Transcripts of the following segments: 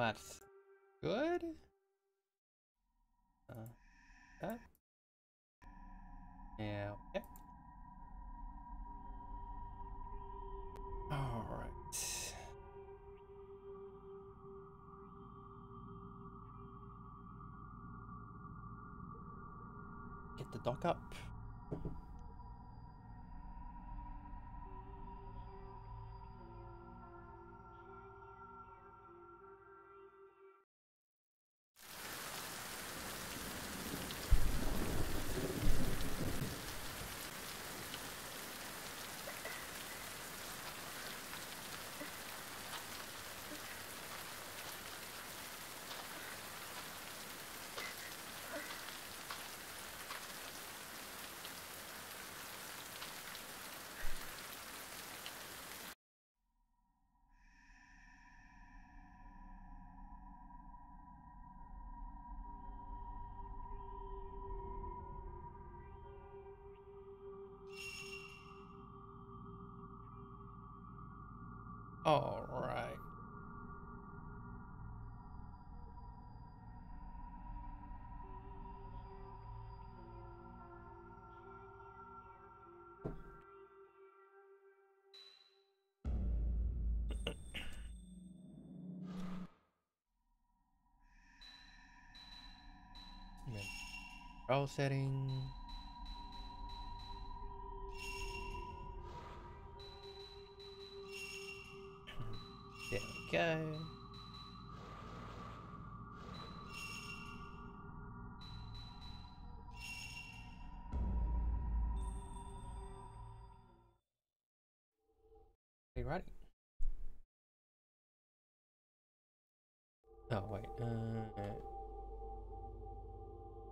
that's good. Uh, that. Yeah, okay. Alright. Get the dock up. All right. Control setting. Go. Are you ready? Oh wait, uh,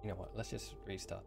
you know what, let's just restart.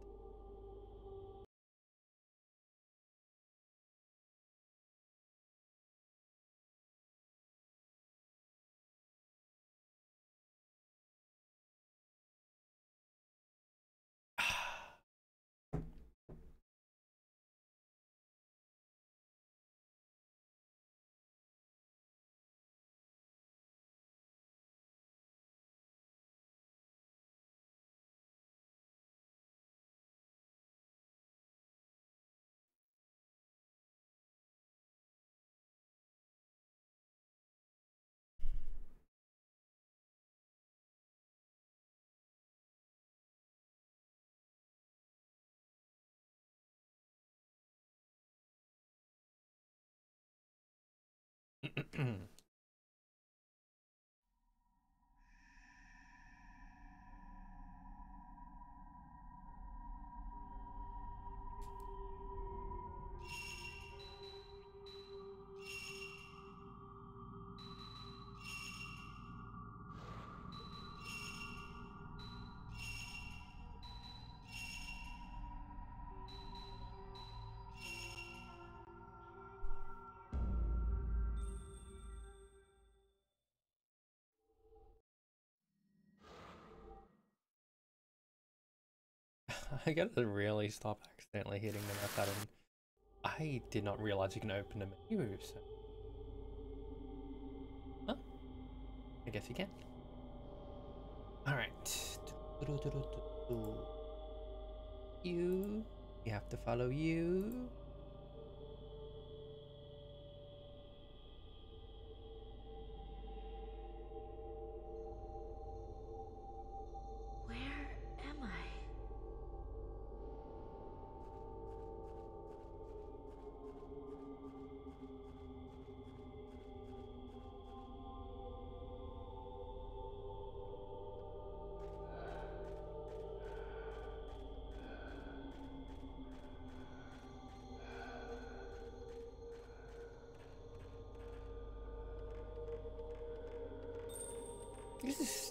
I gotta really stop accidentally hitting the mouse button. I did not realize you can open a menu, so... Huh? I guess you can. Alright. You. You have to follow you.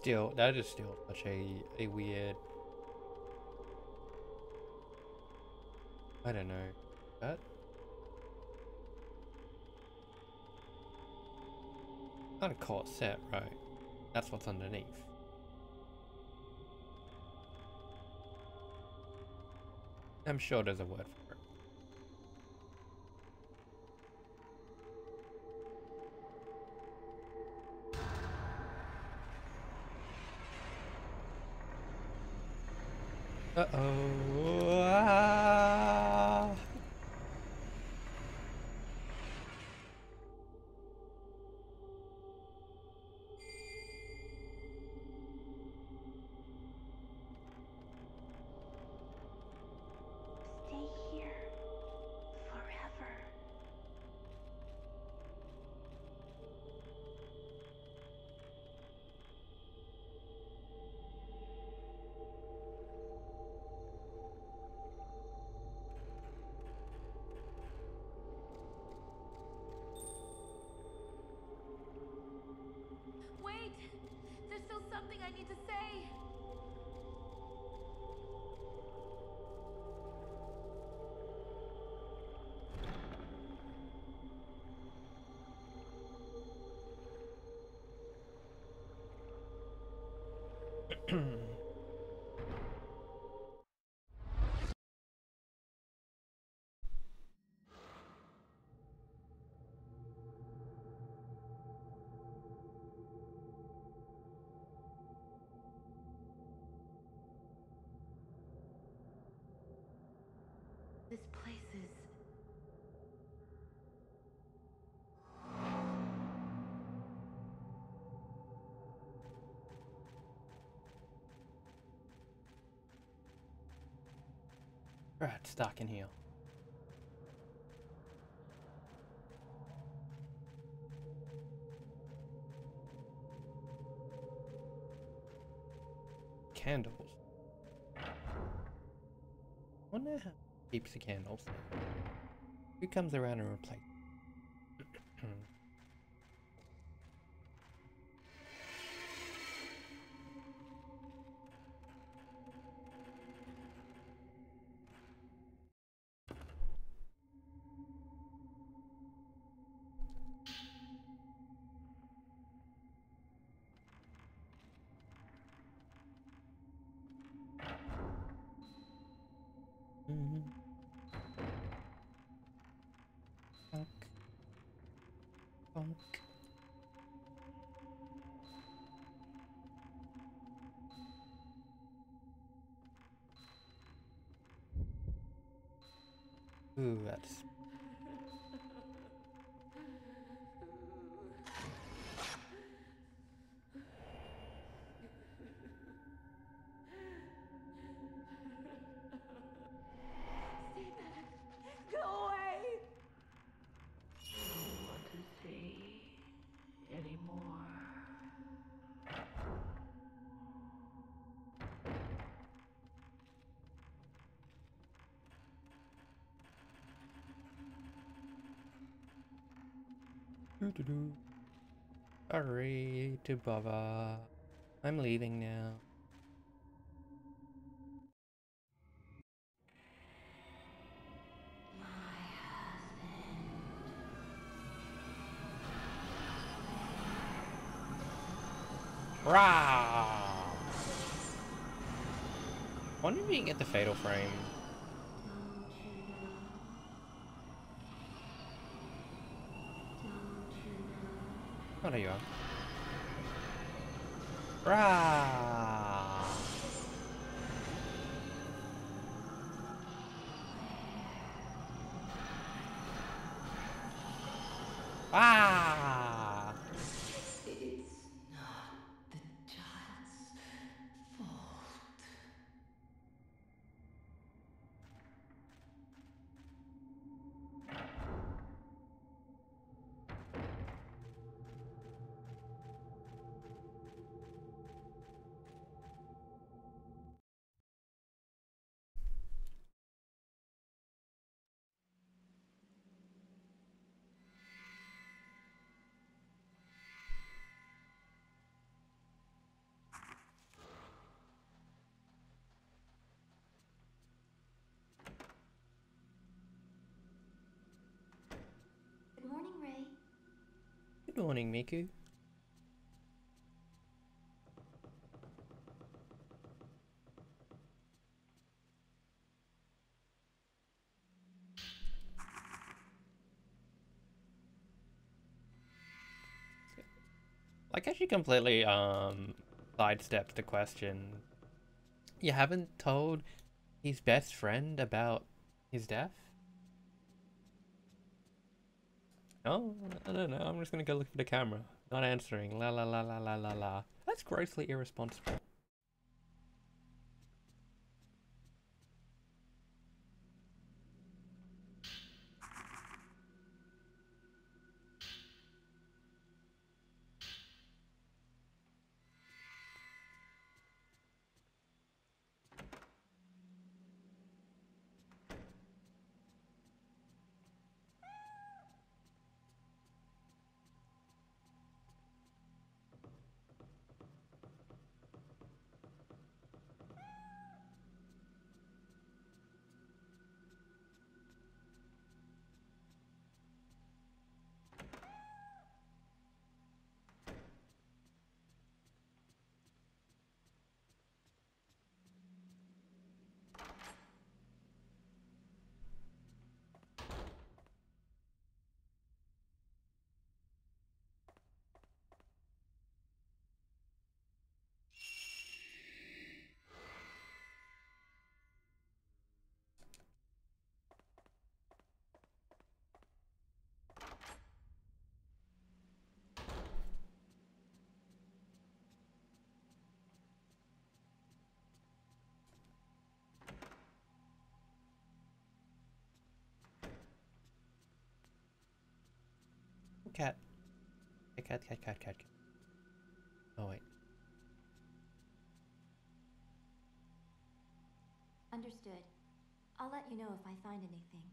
Still, that is still such a, a weird... I don't know. That? Not a corset, right? That's what's underneath. I'm sure there's a word for it. This place is. Right, stuck in here. Candles. Wonder how keeps the candles. Who comes around and replaces? Sorry to bother. I'm leaving now. Rah! Wonder if you can get the fatal frame. There you. Rah! Morning, Miku. Like, actually completely, um, sidestepped the question. You haven't told his best friend about his death? Oh, I don't know. I'm just gonna go look for the camera. Not answering. La la la la la la la. That's grossly irresponsible. Cat. Cat, cat, cat, cat, cat. Oh, wait. Understood. I'll let you know if I find anything.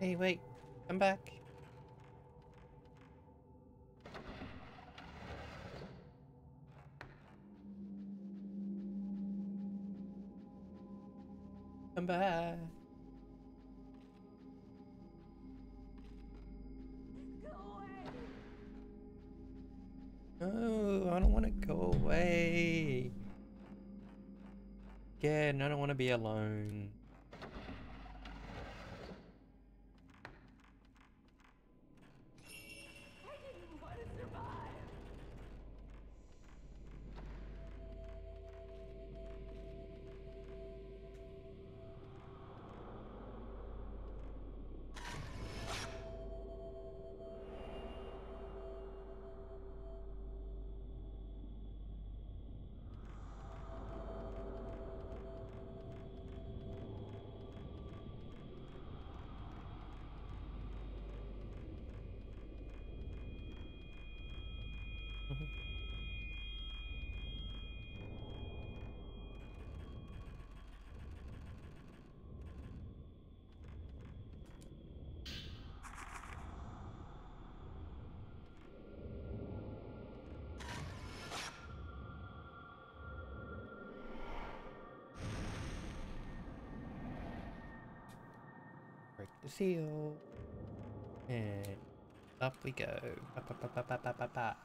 Hey, wait. Come back. Come back. Be alone. The seal. And up we go. Ba, ba, ba,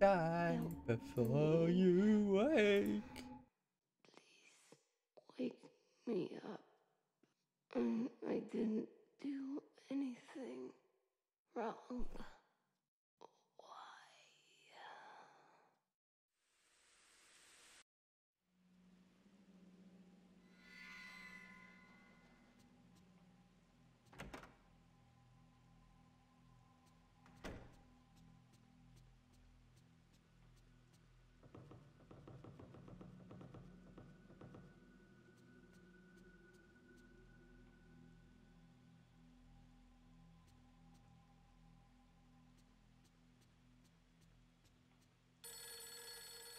die before you wake. Please wake me up. Um, I didn't do anything wrong. Why?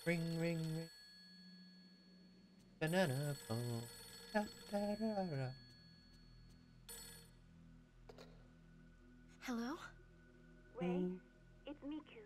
Ring, ring, ring. Banana phone. Da, da, da, da. Hello? Rei, hmm. it's Miku.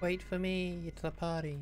Wait for me, it's a party.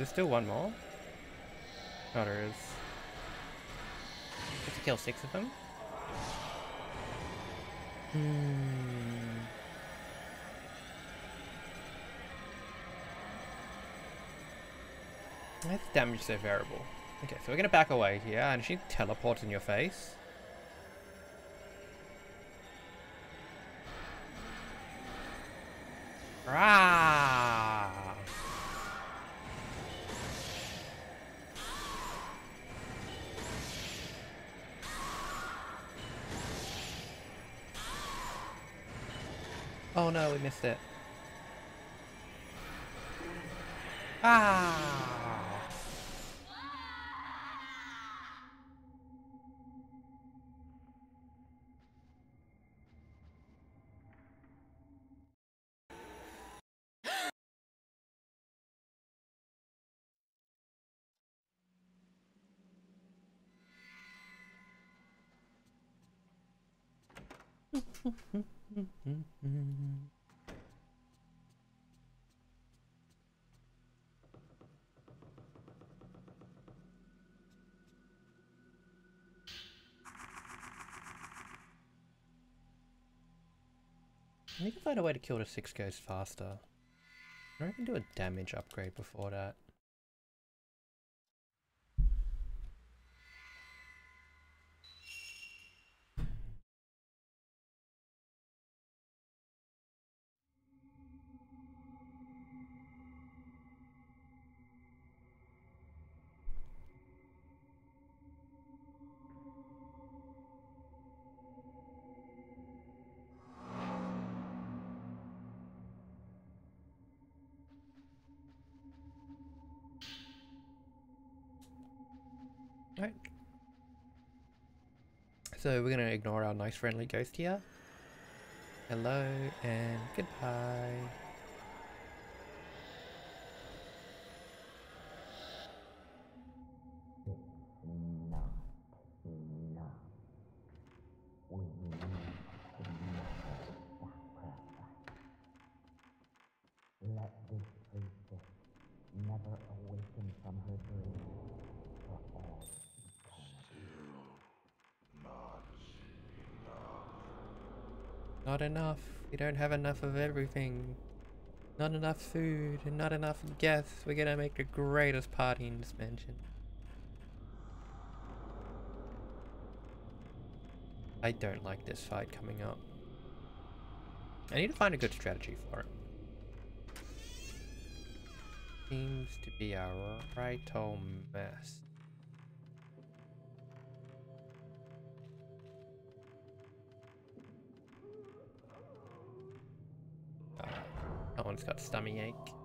There's still one more? Oh, there is. Have to kill six of them? Hmm. Why is the damage so variable? Okay, so we're gonna back away here, and she teleports in your face. Missed it. I need to find a way to kill the six ghosts faster. I can do a damage upgrade before that. Right. So we're gonna ignore our nice friendly ghost here. Hello and goodbye. We don't have enough of everything. Not enough food and not enough guests. We're gonna make the greatest party in this mansion. I don't like this fight coming up. I need to find a good strategy for it. Seems to be a right old mess. One's got stomach ache.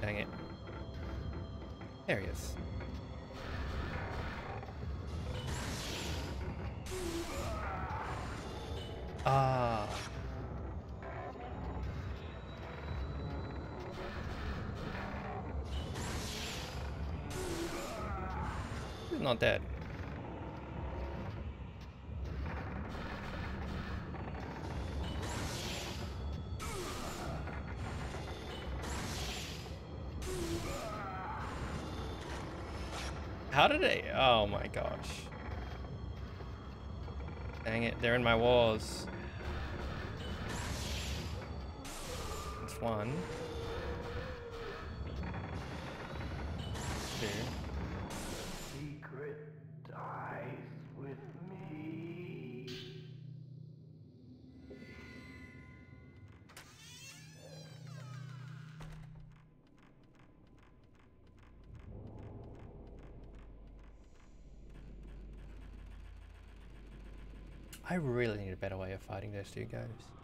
Dang it. There he is. Ah. Not dead. Oh my gosh. Dang it, they're in my walls. That's one. Fighting those two ghosts.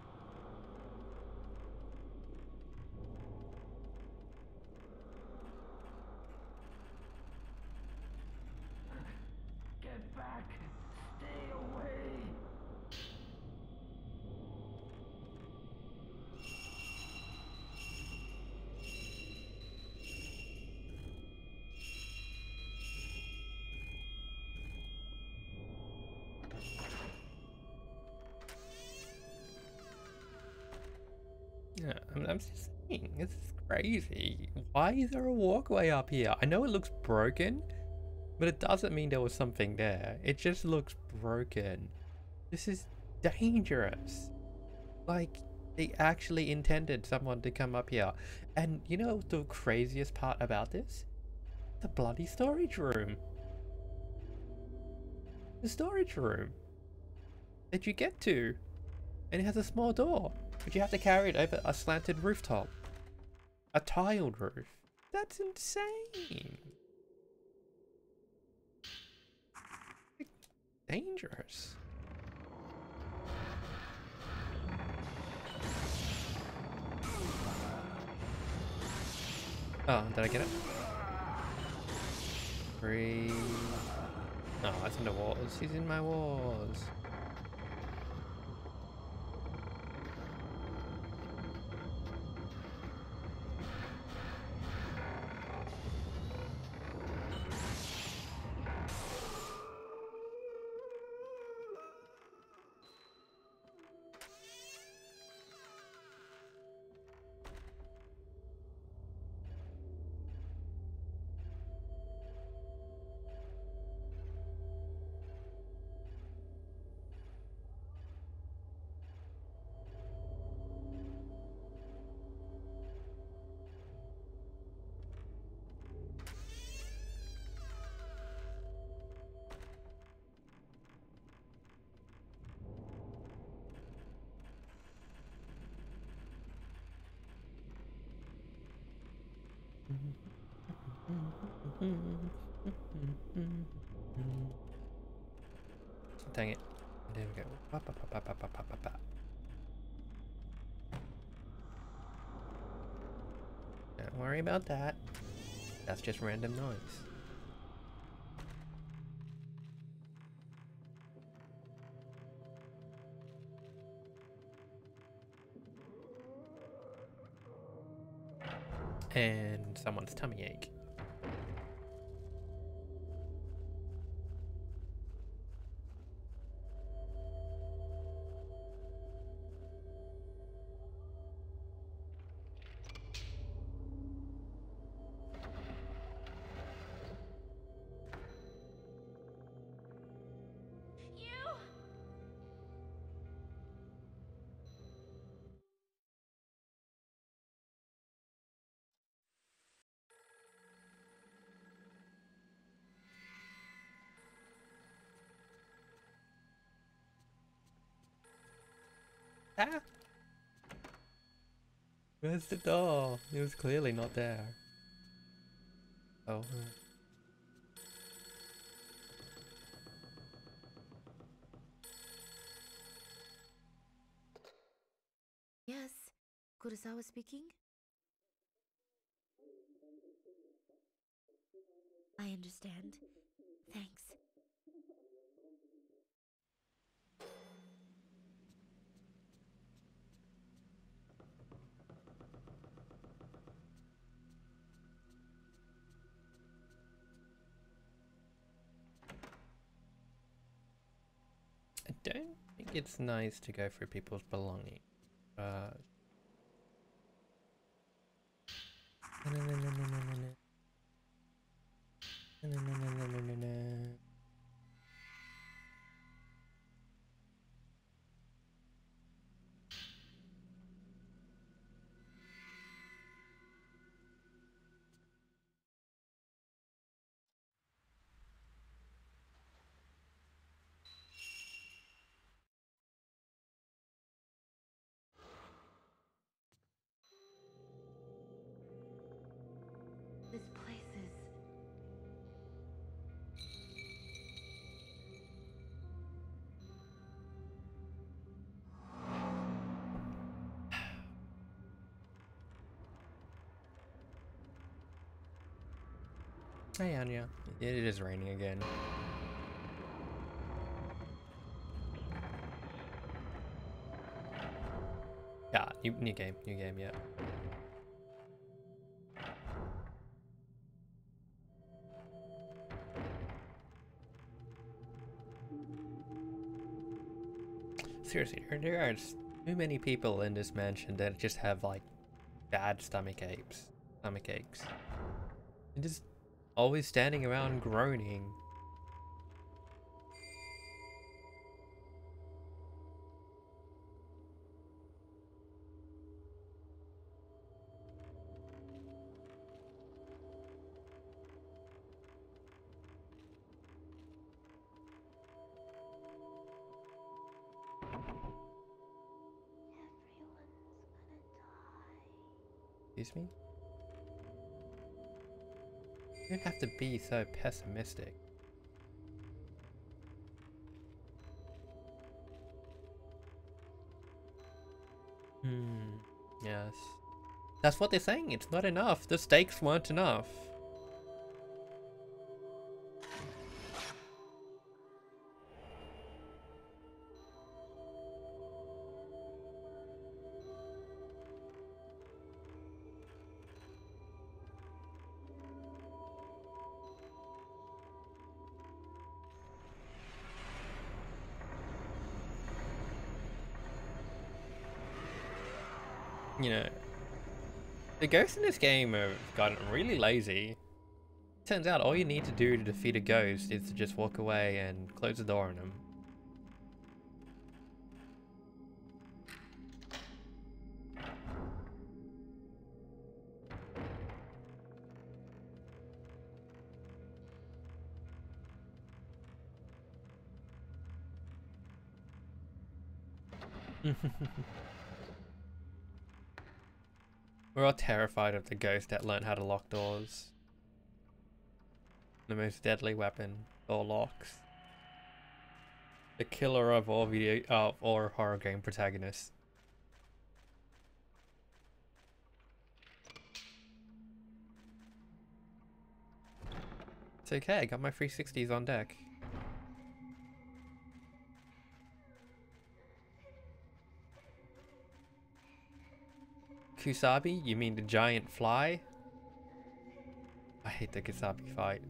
Crazy. Why is there a walkway up here? I know it looks broken, but it doesn't mean there was something there. It just looks broken. This is dangerous. Like, they actually intended someone to come up here. And you know the craziest part about this? The bloody storage room. The storage room that you get to. And it has a small door, but you have to carry it over a slanted rooftop. A tiled roof. That's insane. Dangerous. Oh, did I get it? Three. No, oh, that's in the walls. He's in my walls. Dang it. There we go. Don't worry about that. That's just random noise. And someone's tummy ache. Ah! Where's the door? It was clearly not there. Oh. Yes, Kurosawa speaking. I understand. Thanks. Don't think it's nice to go through people's belongings. Uh. No, no, no, no, no, no, no, no. No, no, no, no, no, no, Hey Anya, it is raining again. Yeah, new, new game, new game, yeah. Seriously, there- are too many people in this mansion that just have like bad stomach aches. Stomach aches. Just always standing around groaning. Excuse me? You don't have to be so pessimistic. Hmm. Yes. That's what they're saying. It's not enough. The stakes weren't enough. Ghosts in this game have gotten really lazy. Turns out all you need to do to defeat a ghost is to just walk away and close the door on them. We're all terrified of the ghost that learned how to lock doors. The most deadly weapon, door locks. The killer of all video uh, or horror game protagonists. It's okay, I got my 360s on deck. Kusabi? You mean the giant fly? I hate the Kusabi fight.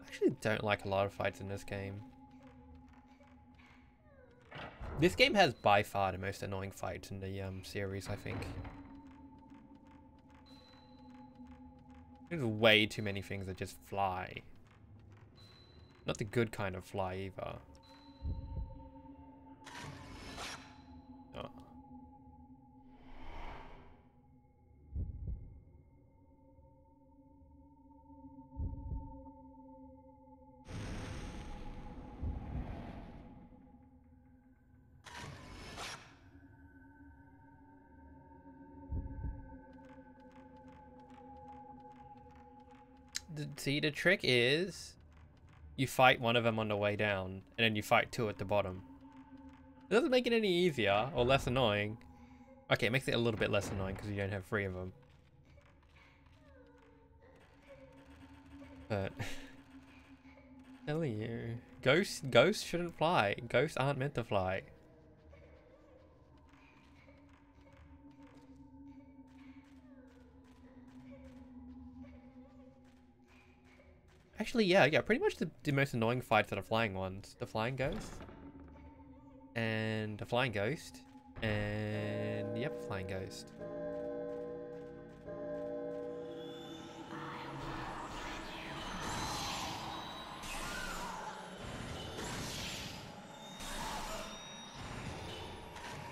I actually don't like a lot of fights in this game. This game has by far the most annoying fights in the um, series, I think. There's way too many things that just fly. Not the good kind of fly either. See, the trick is you fight one of them on the way down, and then you fight two at the bottom. It doesn't make it any easier or less annoying. Okay, it makes it a little bit less annoying because you don't have three of them. But telling you, ghosts ghosts shouldn't fly. Ghosts aren't meant to fly. Actually, yeah, yeah, pretty much the, the most annoying fights are the flying ones. The flying ghost. And the flying ghost. And yep, flying ghost.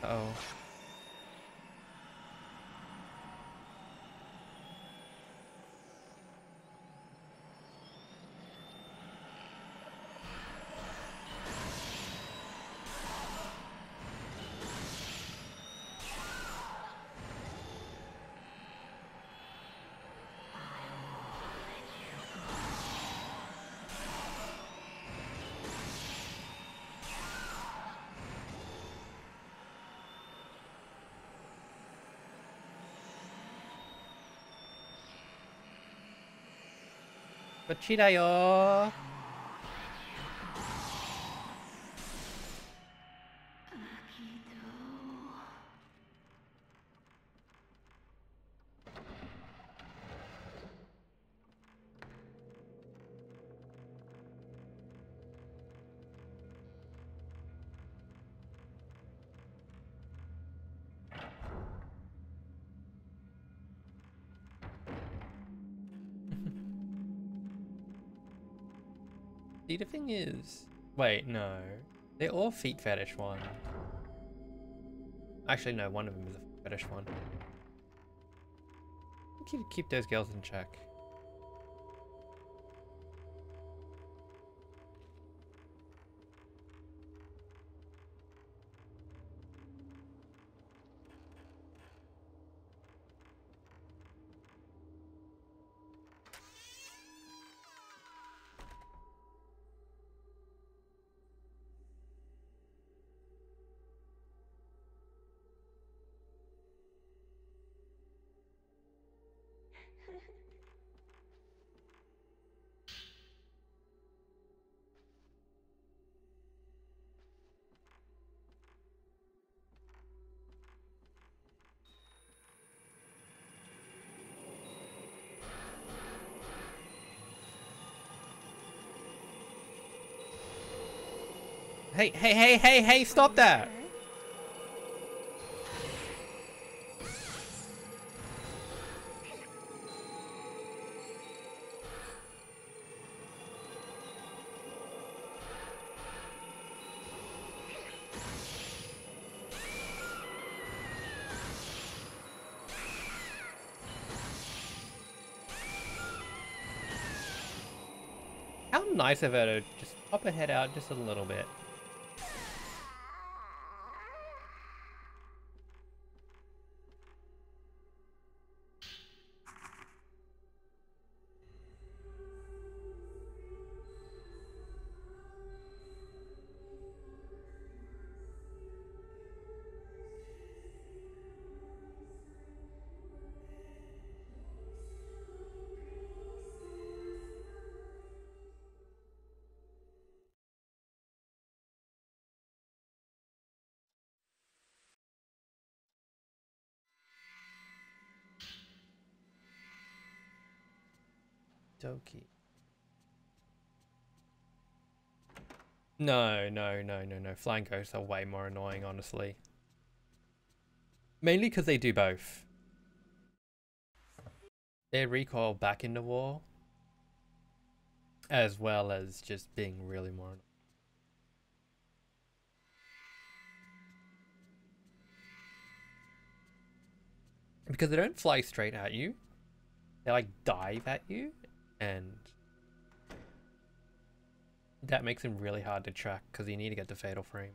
Uh oh. こっちだよ。See, the thing is... Wait, no. They're all feet fetish one. Actually, no, one of them is a fetish one. Keep, keep those girls in check. Hey, hey, hey, hey, hey, stop that! How nice of her to just pop her head out just a little bit. No, no, no, no, no. Flying ghosts are way more annoying, honestly. Mainly because they do both. They recoil back into wall. as well as just being really more. Because they don't fly straight at you. They like dive at you and that makes him really hard to track because you need to get the fatal frame.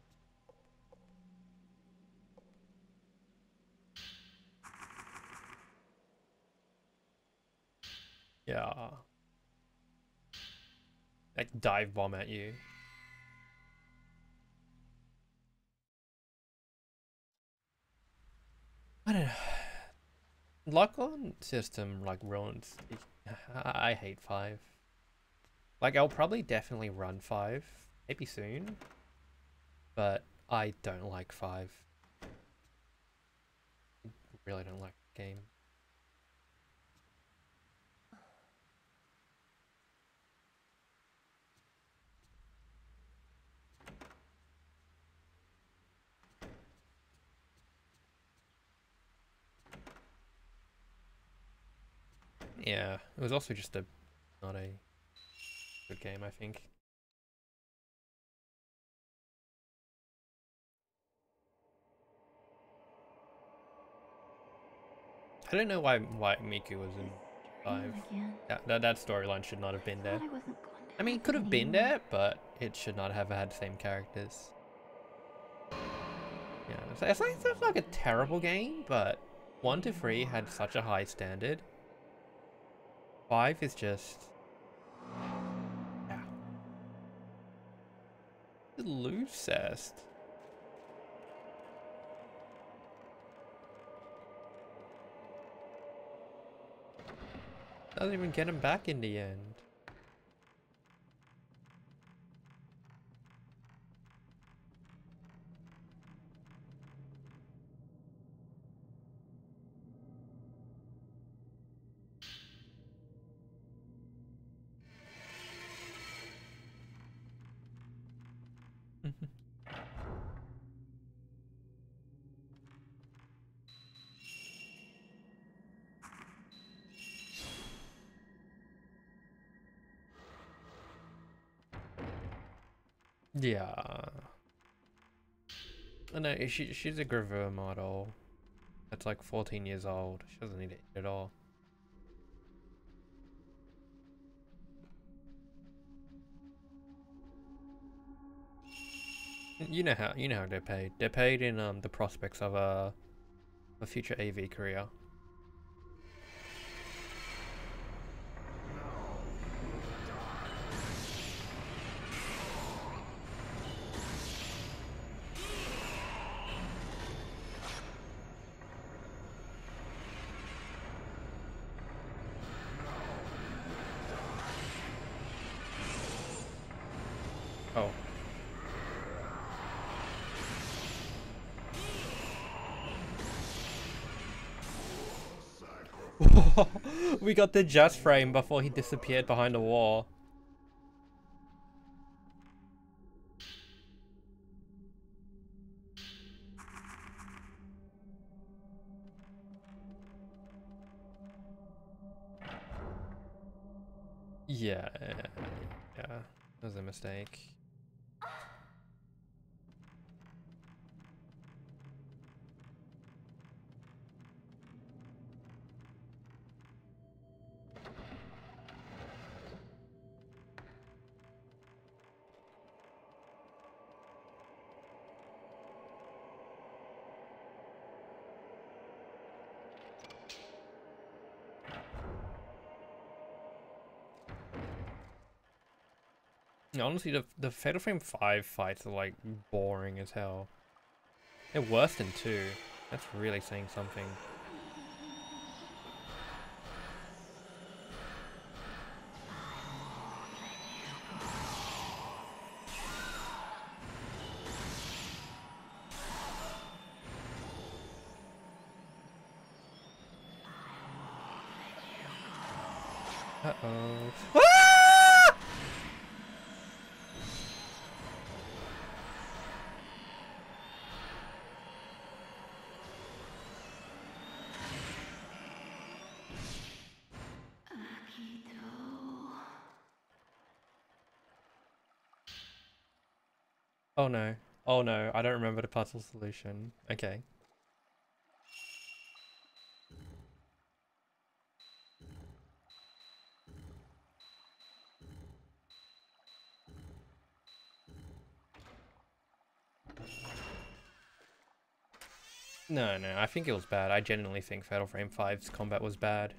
Yeah. Like dive bomb at you. I don't know. Lock-on system like ruins. I hate five. Like I'll probably definitely run five, maybe soon, but I don't like five. I Really don't like the game. Yeah, it was also just a not a good game, I think. I don't know why why Miku was in five. That that, that storyline should not have been there. I wasn't going to I mean, it could have been there, but it should not have had the same characters. Yeah, it's, it's, like, it's not like a terrible game, but one to three had such a high standard. Five is just yeah, The loosest. Doesn't even get him back in the end. Yeah. I know she she's a Gravure model. That's like 14 years old. She doesn't need it at all. You know how you know how they're paid. They're paid in um the prospects of a a future AV career. Oh. We got the just frame before he disappeared behind a wall. Honestly, the the Fatal Frame Five fights are like boring as hell. They're worse than two. That's really saying something. Oh no. Oh no, I don't remember the puzzle solution. Okay. No, no, I think it was bad. I genuinely think Fatal Frame 5's combat was bad.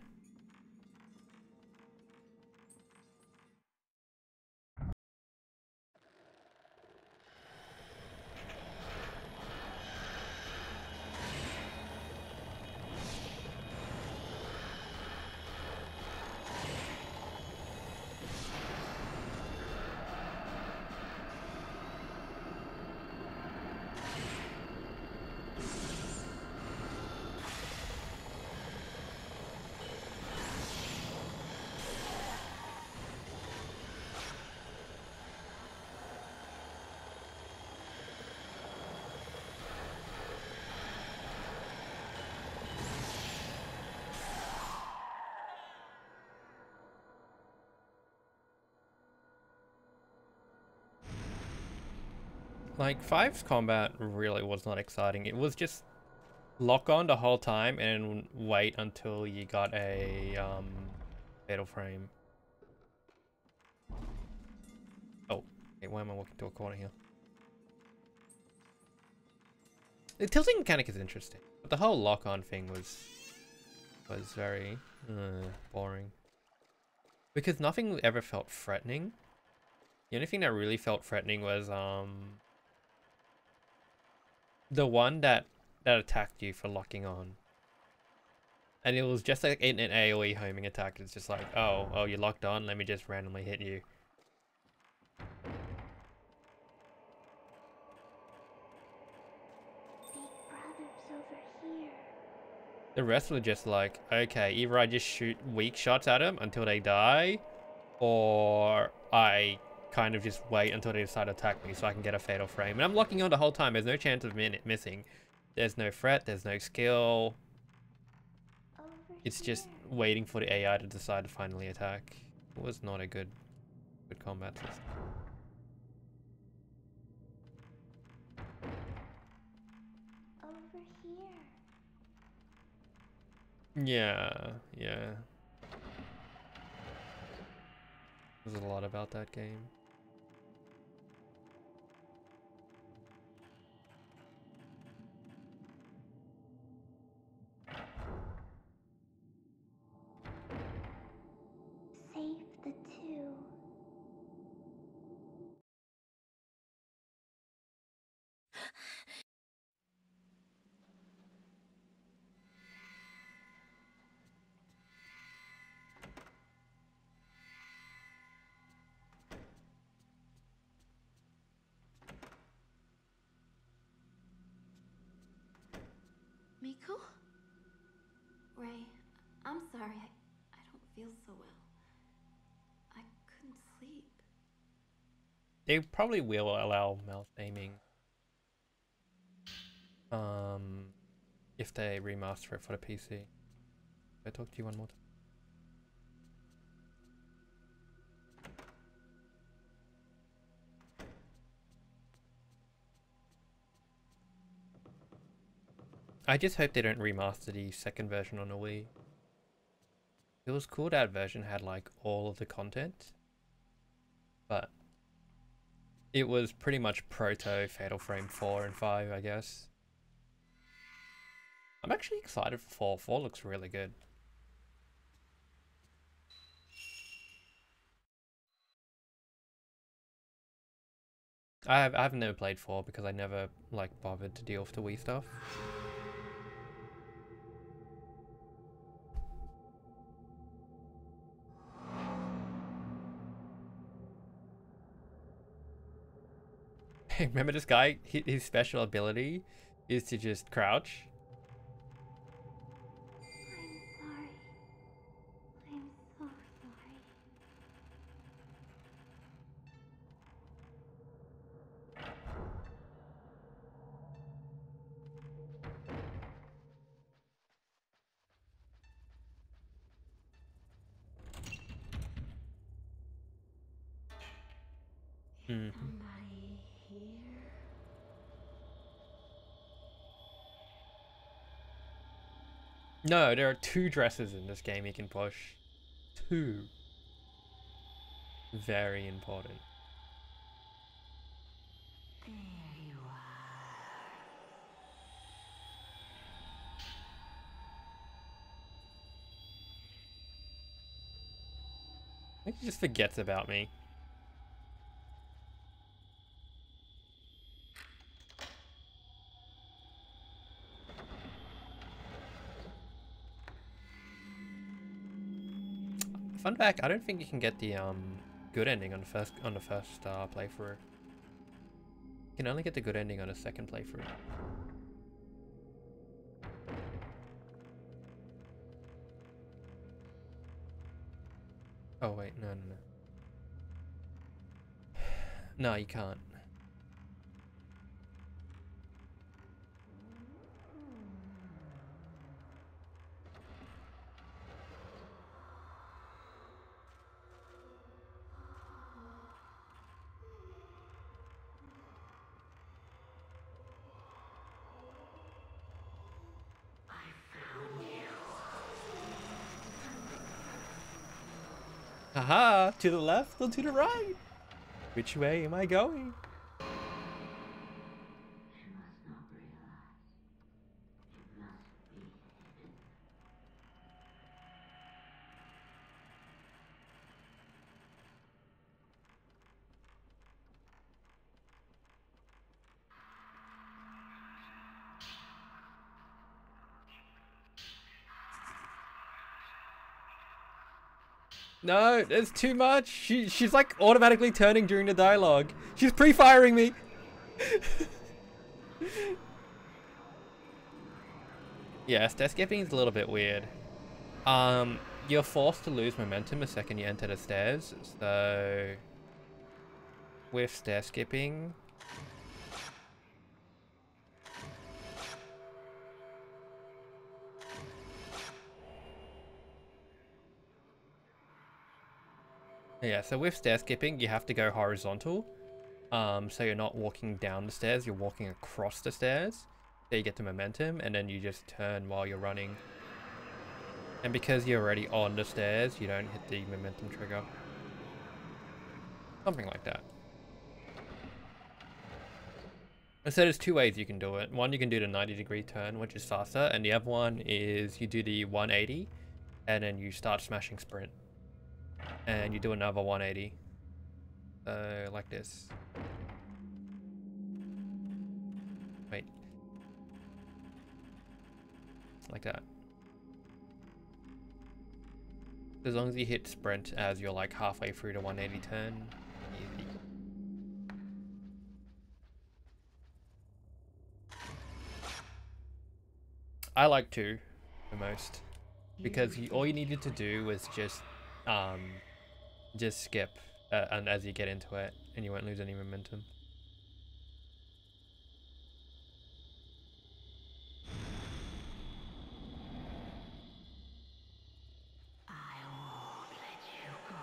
Like, Five's combat really was not exciting. It was just lock on the whole time and wait until you got a um, fatal frame. Oh, okay, why am I walking to a corner here? The tilting mechanic is interesting, but the whole lock-on thing was was very uh, boring. Because nothing ever felt threatening. The only thing that really felt threatening was um the one that that attacked you for locking on. And it was just like in an AoE homing attack. It's just like, oh, oh, you're locked on. Let me just randomly hit you. The rest were just like, okay, either I just shoot weak shots at them until they die, or I kind of just wait until they decide to attack me so I can get a fatal frame. And I'm locking on the whole time. There's no chance of min missing. There's no threat. There's no skill. It's just waiting for the AI to decide to finally attack. It was not a good, good combat system. Over here. Yeah, yeah. There's a lot about that game. I'm sorry, I, I don't feel so well. I couldn't sleep. They probably will allow malfaming. Um, if they remaster it for the PC. I talk to you one more time. I just hope they don't remaster the second version on the Wii. It was cool that version had like all of the content, but it was pretty much proto Fatal Frame 4 and 5, I guess. I'm actually excited for 4. 4 looks really good. I have I've never played 4 because I never like bothered to deal with the Wii stuff. Remember this guy? His special ability is to just crouch. No, there are two dresses in this game you can push. Two. Very important. There you are. I think he just forgets about me. Fact, I don't think you can get the um good ending on the first on the first uh, playthrough. You can only get the good ending on a second playthrough. Oh wait, no, no, no. No, you can't. Haha, to the left or to the right? Which way am I going? You must not realize. It must be hidden. No, there's too much. She she's like automatically turning during the dialogue. She's pre-firing me. yes, stair skipping is a little bit weird. Um, you're forced to lose momentum the second you enter the stairs. So with stair skipping, Yeah, so with stair skipping, you have to go horizontal. Um, so you're not walking down the stairs, you're walking across the stairs. So you get the momentum, and then you just turn while you're running. And because you're already on the stairs, you don't hit the momentum trigger. Something like that. And so there's two ways you can do it. One, you can do the 90 degree turn, which is faster, and the other one is you do the 180, and then you start smashing sprint and you do another 180 uh, like this. Wait. Like that. As long as you hit sprint as you're like halfway through the 180 turn easy. I like two the most. Because you, all you needed to do was just um just skip uh, and as you get into it and you won't lose any momentum I won't let you go.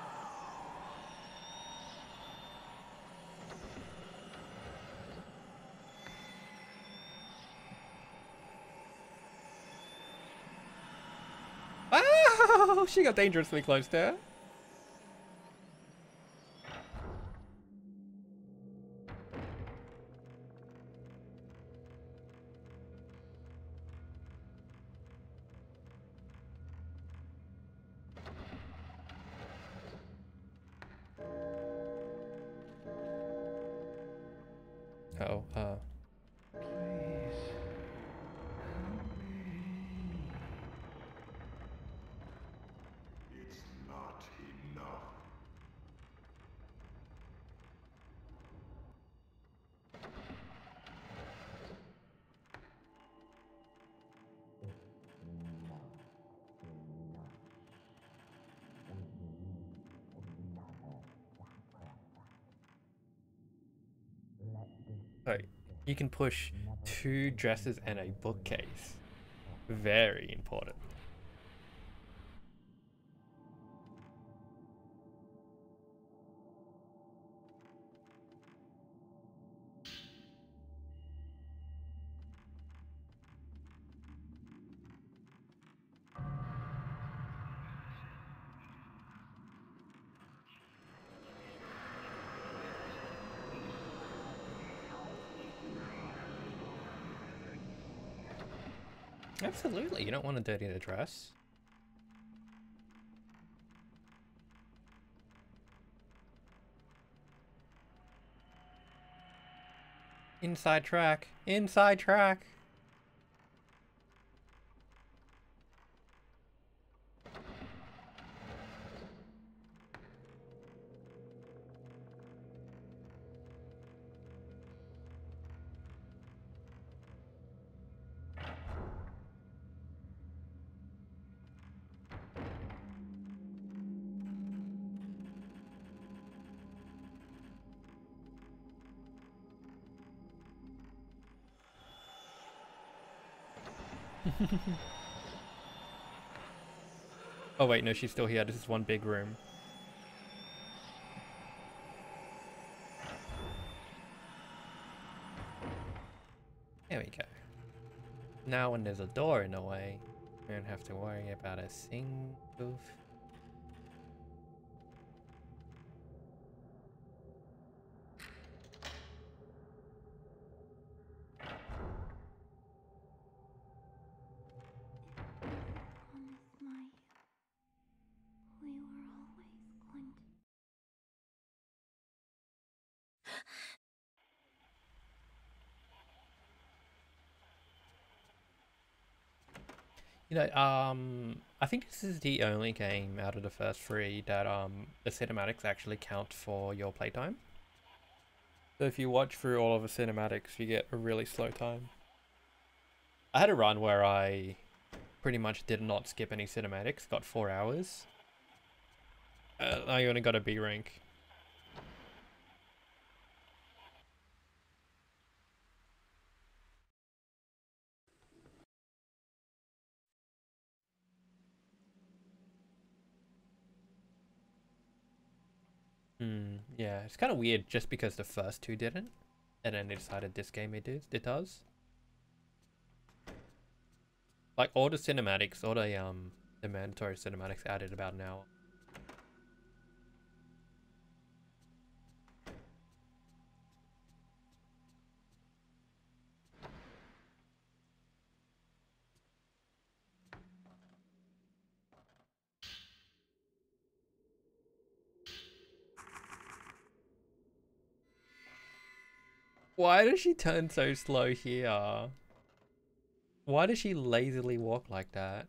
Oh, she got dangerously close there. You can push two dresses and a bookcase. Very important. Absolutely, you don't want to dirty the dress. Inside track, inside track. oh wait, no, she's still here. This is one big room. There we go. Now when there's a door in the way, we don't have to worry about a single... You know, um, I think this is the only game out of the first three that um the cinematics actually count for your playtime. So if you watch through all of the cinematics, you get a really slow time. I had a run where I pretty much did not skip any cinematics, got four hours. Uh, I only got a B rank. Hmm, yeah, it's kind of weird just because the first two didn't, and then they decided this game it does. Like all the cinematics, all the um, the mandatory cinematics added about an hour. Why does she turn so slow here? Why does she lazily walk like that?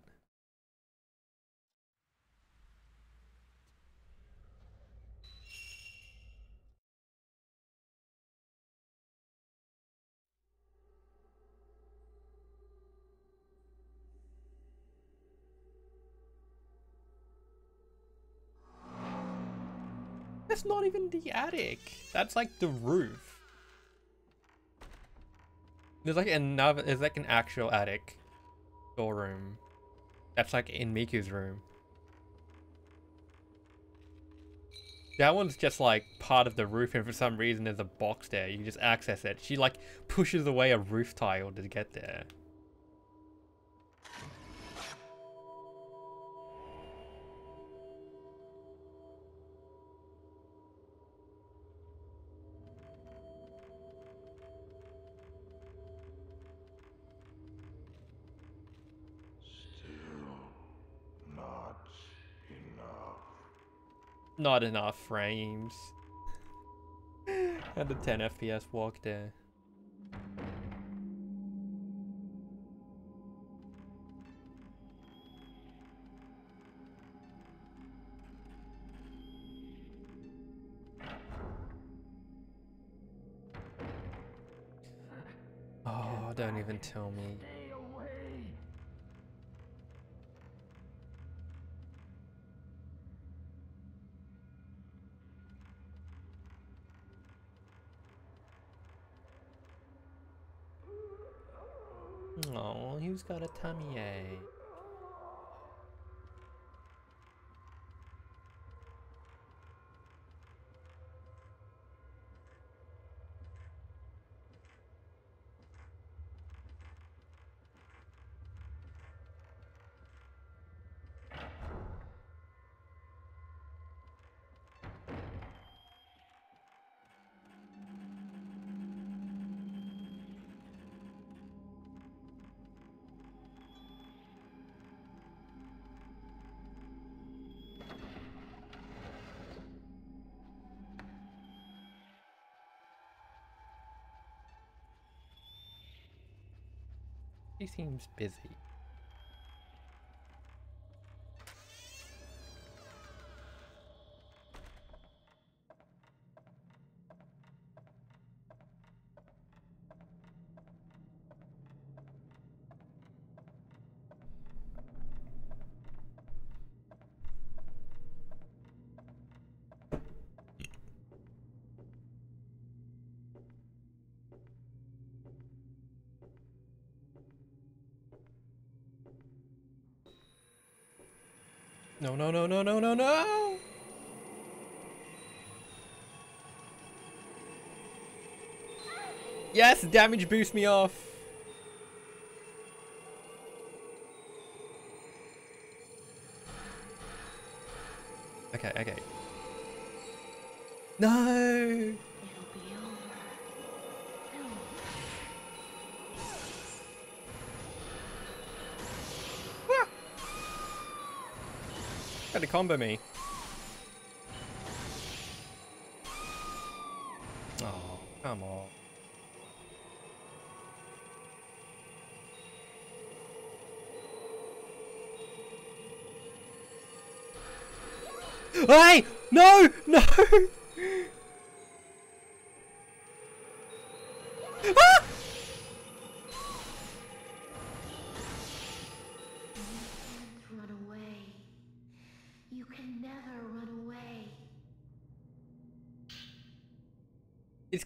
That's not even the attic. That's like the roof. There's like another, there's like an actual attic storeroom. That's like in Miku's room. That one's just like part of the roof and for some reason there's a box there. You can just access it. She like pushes away a roof tile to get there. Not enough frames. Had a 10 FPS walk there. Oh, don't even tell me. Stay away! Oh, he's got a tummy ache. He seems busy. No, no, no, no, no, no, no! Yes, damage boost me off. Okay, okay. No! Combo me. Oh, come on. Hey! No! No!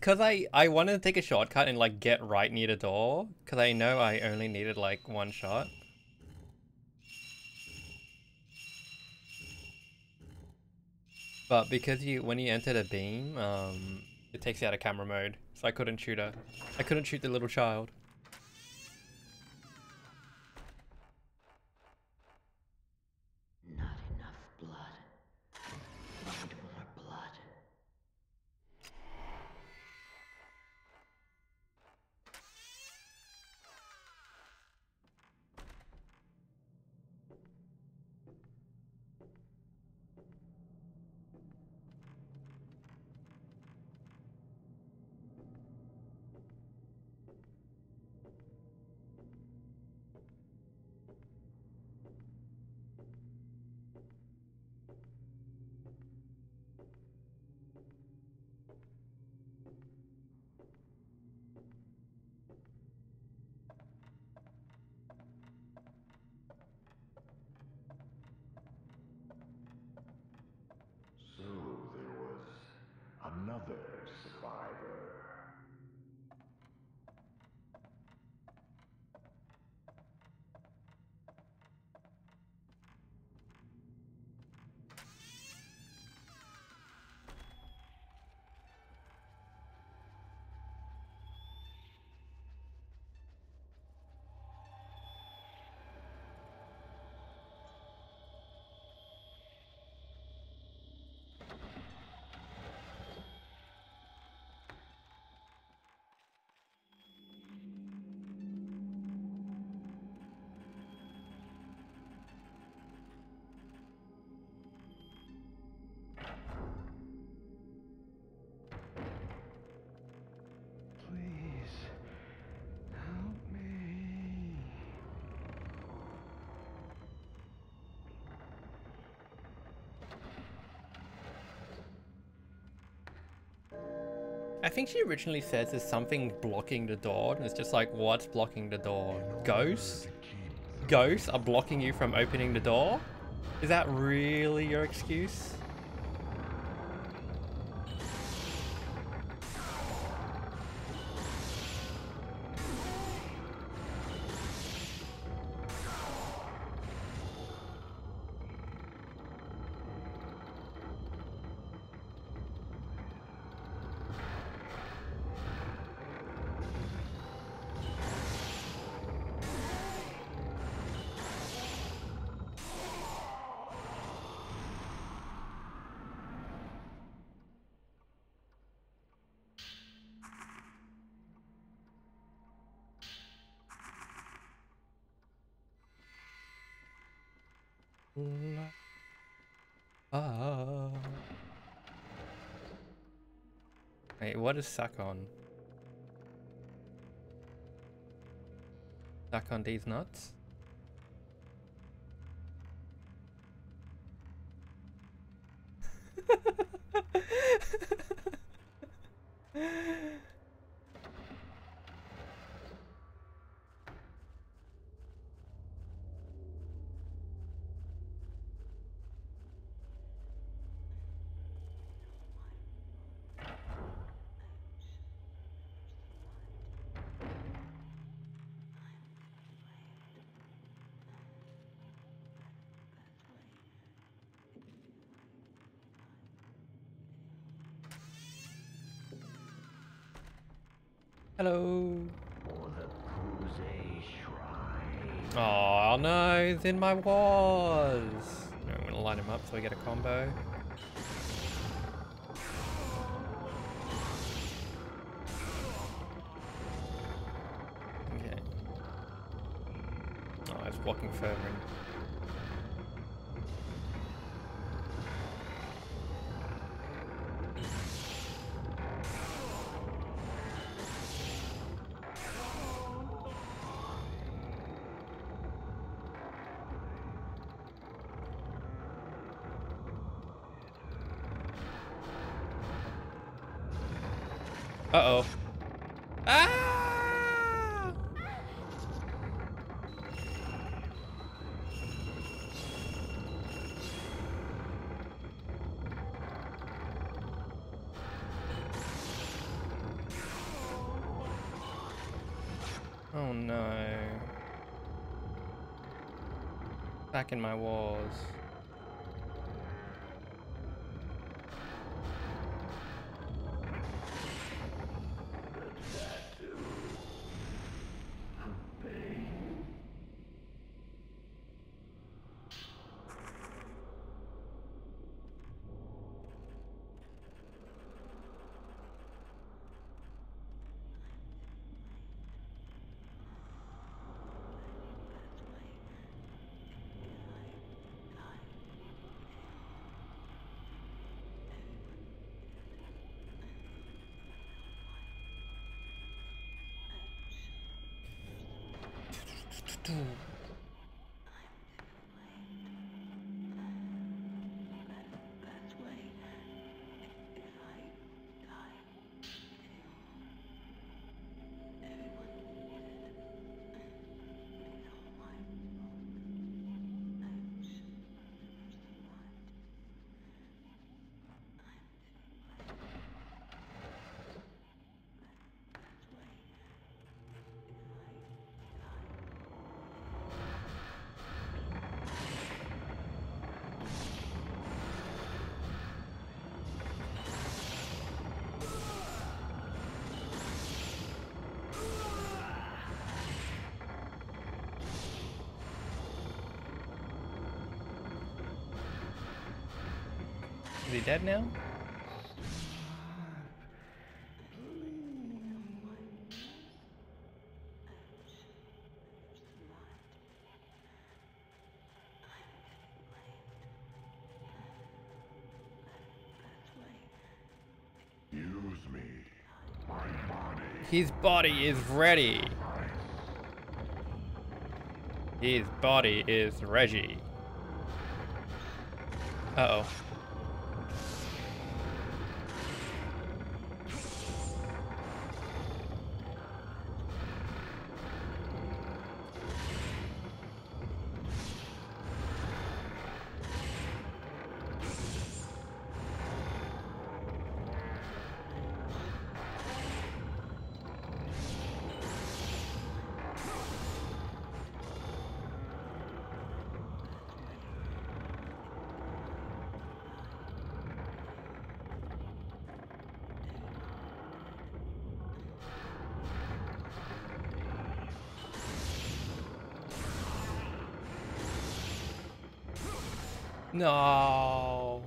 It's cause I I wanted to take a shortcut and like get right near the door, cause I know I only needed like one shot. But because you when you enter the beam, um, it takes you out of camera mode, so I couldn't shoot her. I couldn't shoot the little child. Think she originally says there's something blocking the door, and it's just like, what's blocking the door? Ghosts? Ghosts are blocking you from opening the door? Is that really your excuse? What is suck on? Suck on these nuts? Hello. For the Crusade Shrine. Oh no, it's in my walls. I'm gonna line him up so I get a combo. Okay. Oh, it's blocking further in. In my walls. Is he dead now? Use me. My body. His body is ready. His body is Reggie. Uh oh. No.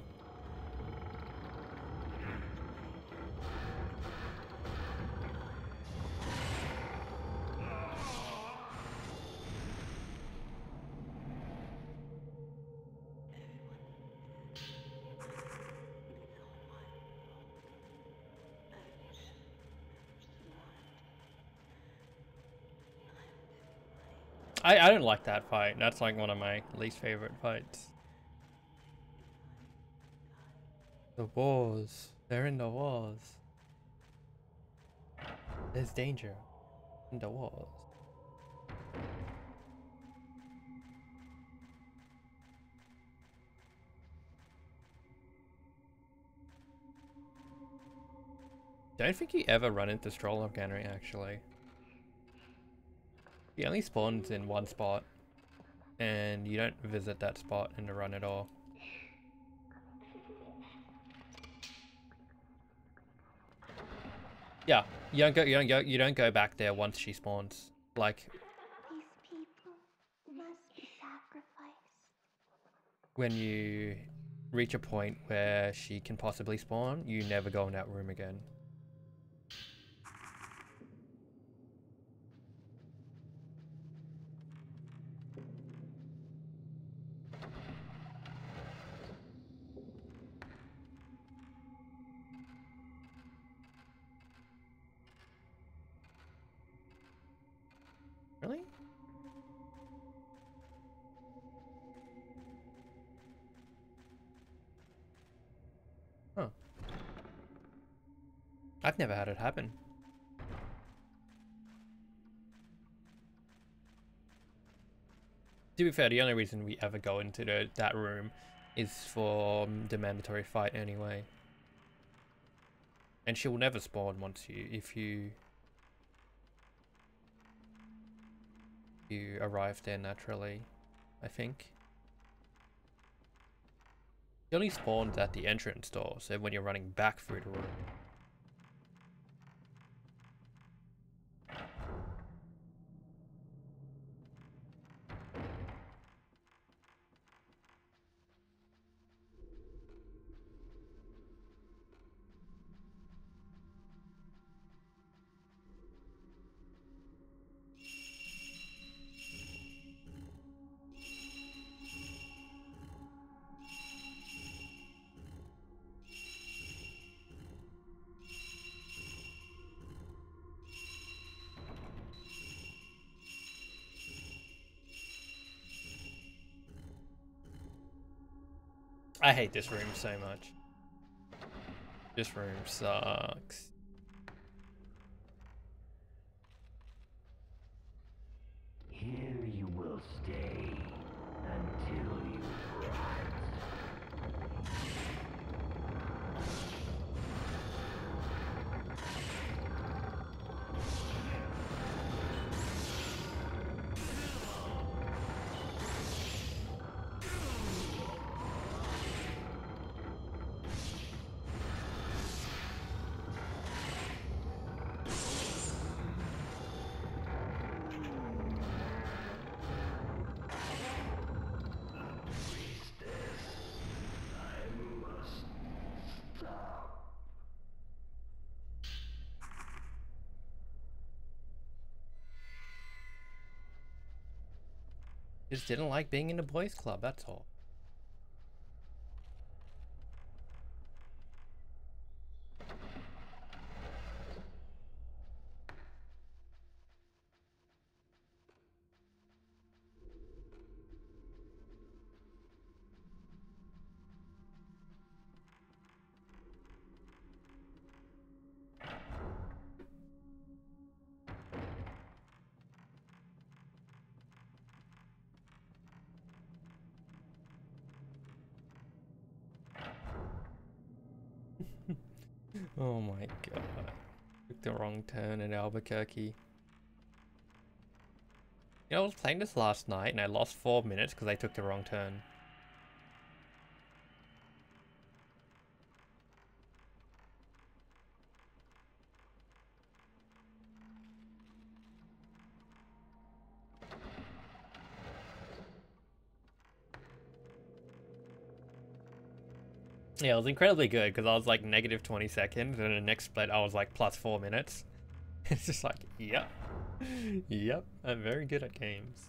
I, I don't like that fight. That's like one of my least favorite fights. Wars. They're in the walls. There's danger in the walls. Don't think you ever run into Stroll of Ganry actually. He only spawns in one spot, and you don't visit that spot in the run at all. Yeah, you don't go. You don't go. You don't go back there once she spawns. Like These people must be sacrificed. when you reach a point where she can possibly spawn, you never go in that room again. Never had it happen. To be fair, the only reason we ever go into the, that room is for um, the mandatory fight anyway. And she will never spawn once you, if you you arrive there naturally, I think. She only spawns at the entrance door, so when you're running back through the room. I hate this room so much. This room sucks. Just didn't like being in the boys club, that's all. The wrong turn in Albuquerque. You know, I was playing this last night and I lost four minutes because I took the wrong turn. Yeah, it was incredibly good because I was like negative 20 seconds, and the next split I was like plus four minutes. It's just like, yep, yep, I'm very good at games.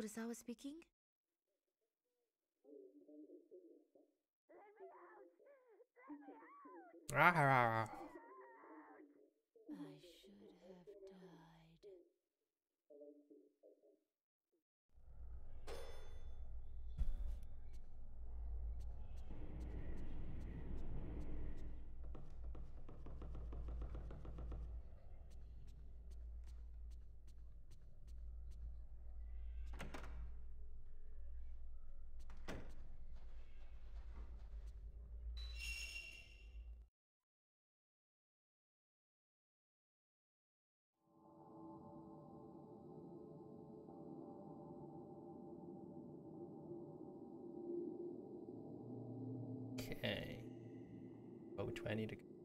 Kurosawa speaking. Ah, I which way I need to go?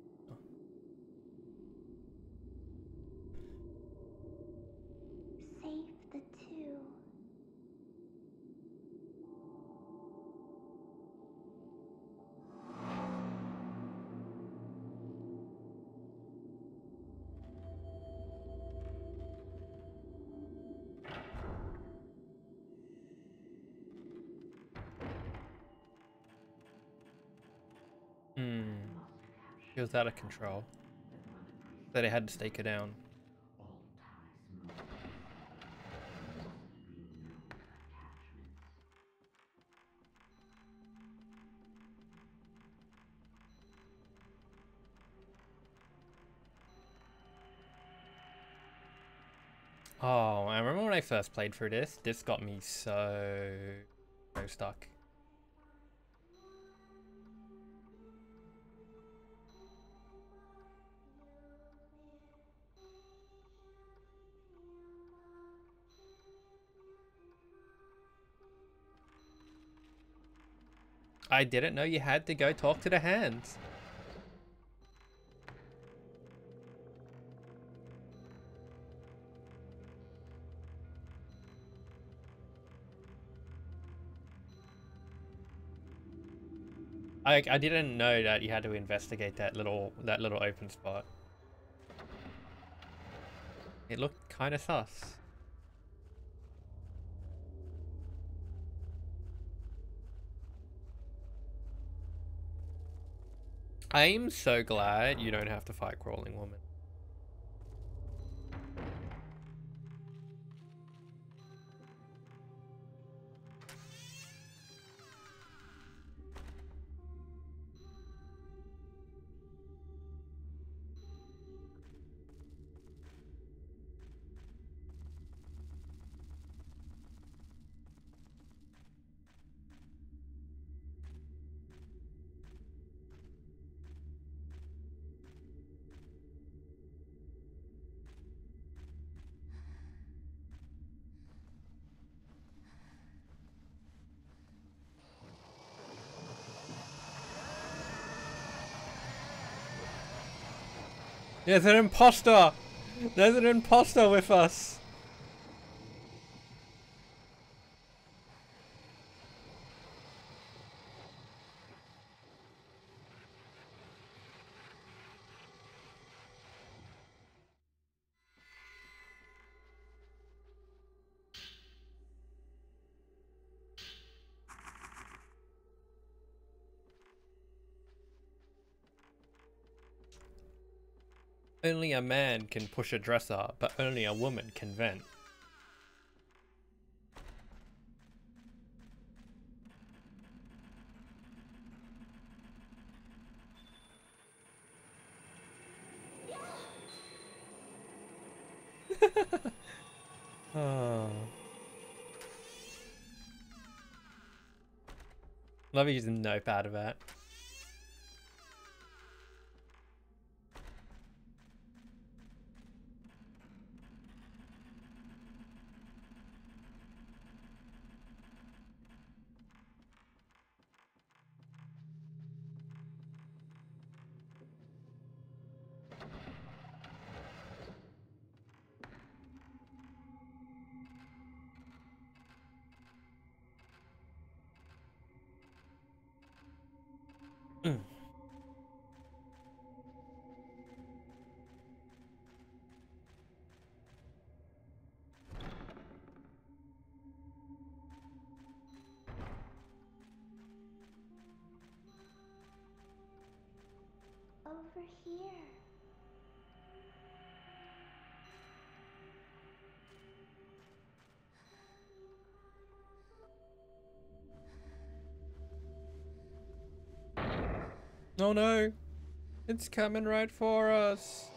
He was out of control. That they had to stake her down. Oh, I remember when I first played through this. This got me so, so stuck. I didn't know you had to go talk to the hands. I I didn't know that you had to investigate that little that little open spot. It looked kind of sus. I'm so glad you don't have to fight Crawling Woman. There's an imposter! There's an imposter with us! Only a man can push a dresser, but only a woman can vent. Ah. oh. Love using notepad of that. Here. Oh no! It's coming right for us!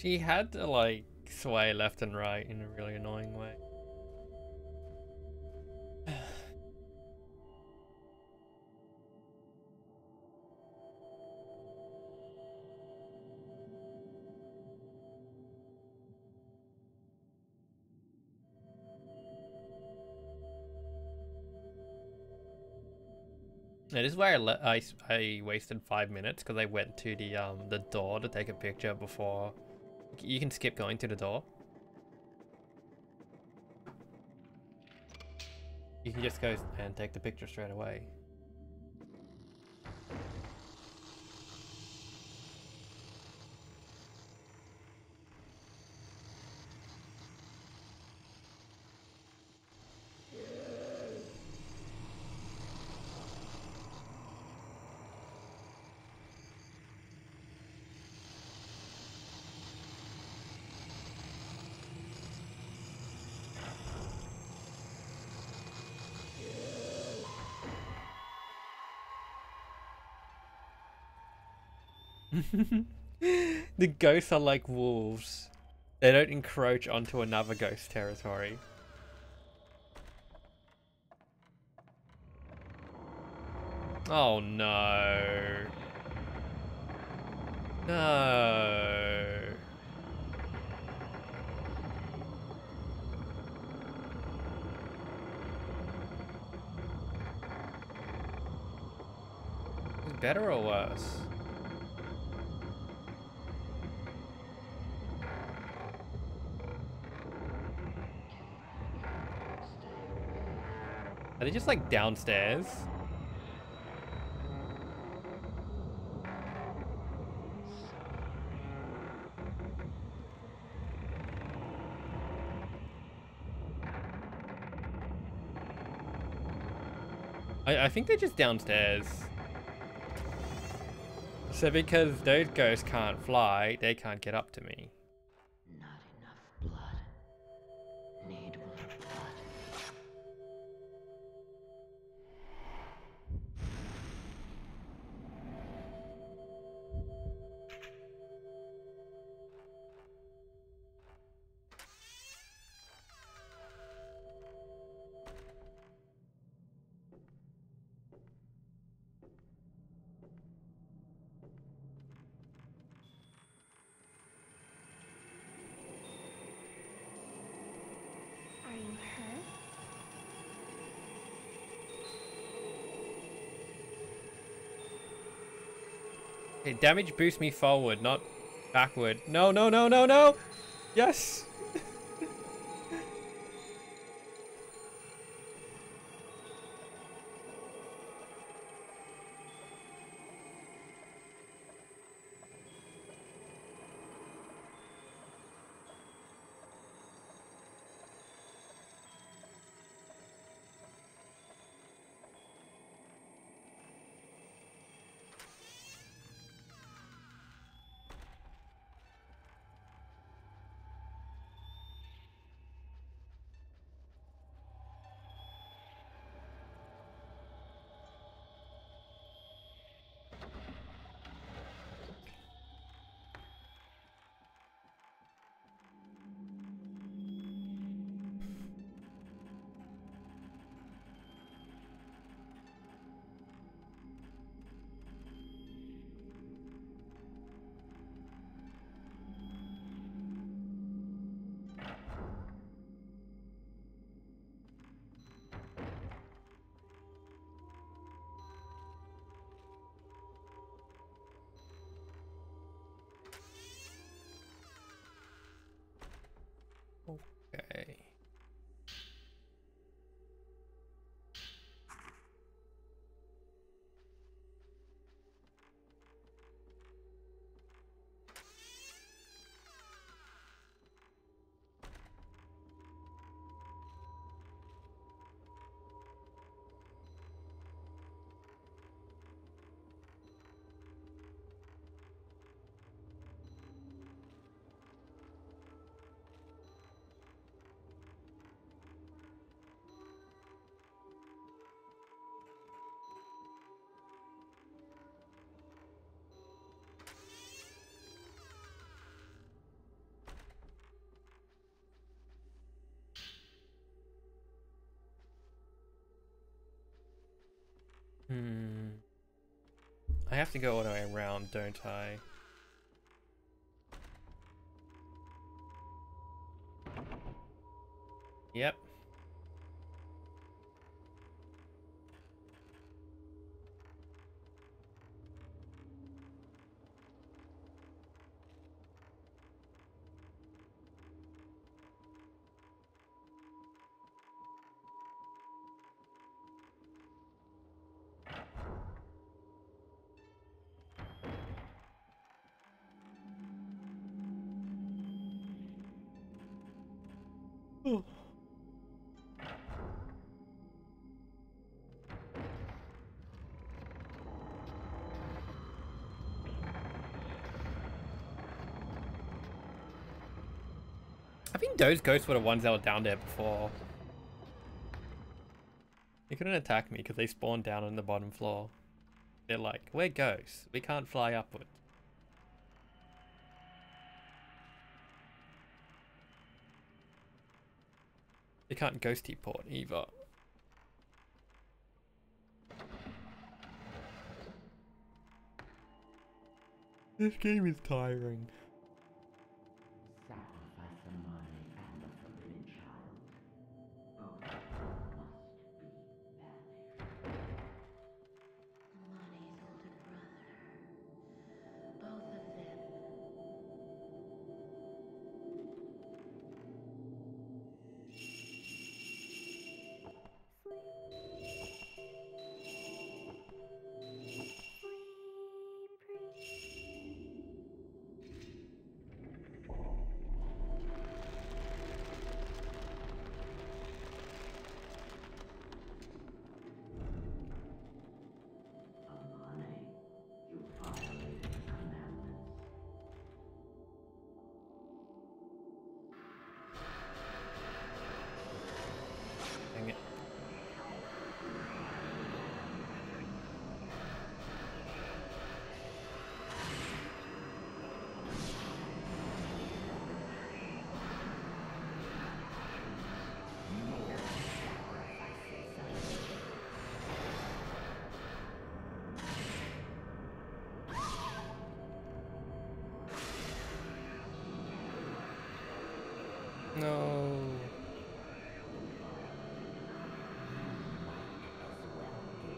She had to like sway left and right in a really annoying way. This is where I, I, I wasted five minutes because I went to the um the door to take a picture before. You can skip going to the door. You can just go and take the picture straight away. the ghosts are like wolves. They don't encroach onto another ghost territory. Oh no. No. Better or worse? Are they just like downstairs? I, I think they're just downstairs. So because those ghosts can't fly, they can't get up to me. Damage boosts me forward, not backward. No, no, no, no, no! Yes! Hmm. I have to go all the way around, don't I? Those ghosts were the ones that were down there before. They couldn't attack me because they spawned down on the bottom floor. They're like, we're ghosts. We can't fly upward. They can't ghosty port either. This game is tiring.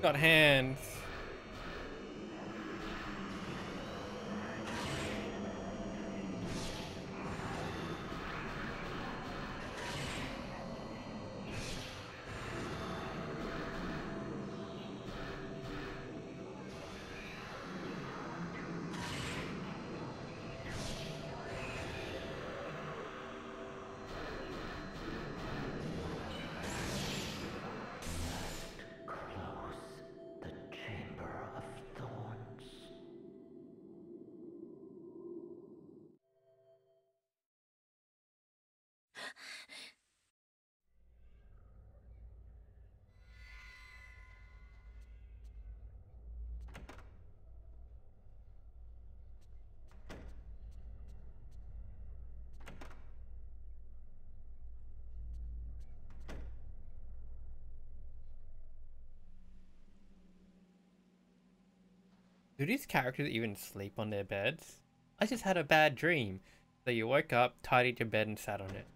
Got hands. Do these characters even sleep on their beds? I just had a bad dream. So you woke up, tidied your bed, and sat on it.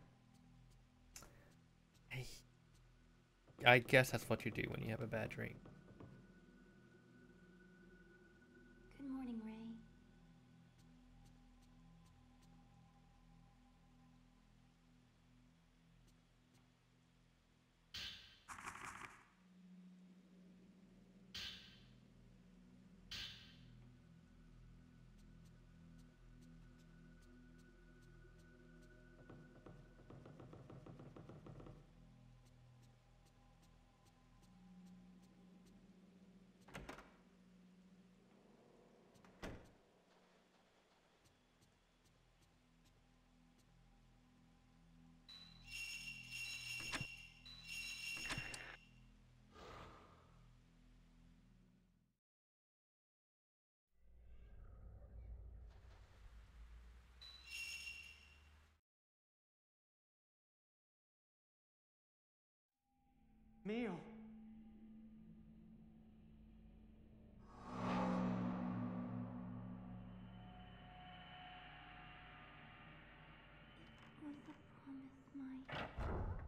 I guess that's what you do when you have a bad dream. Meal. Was the promise mine?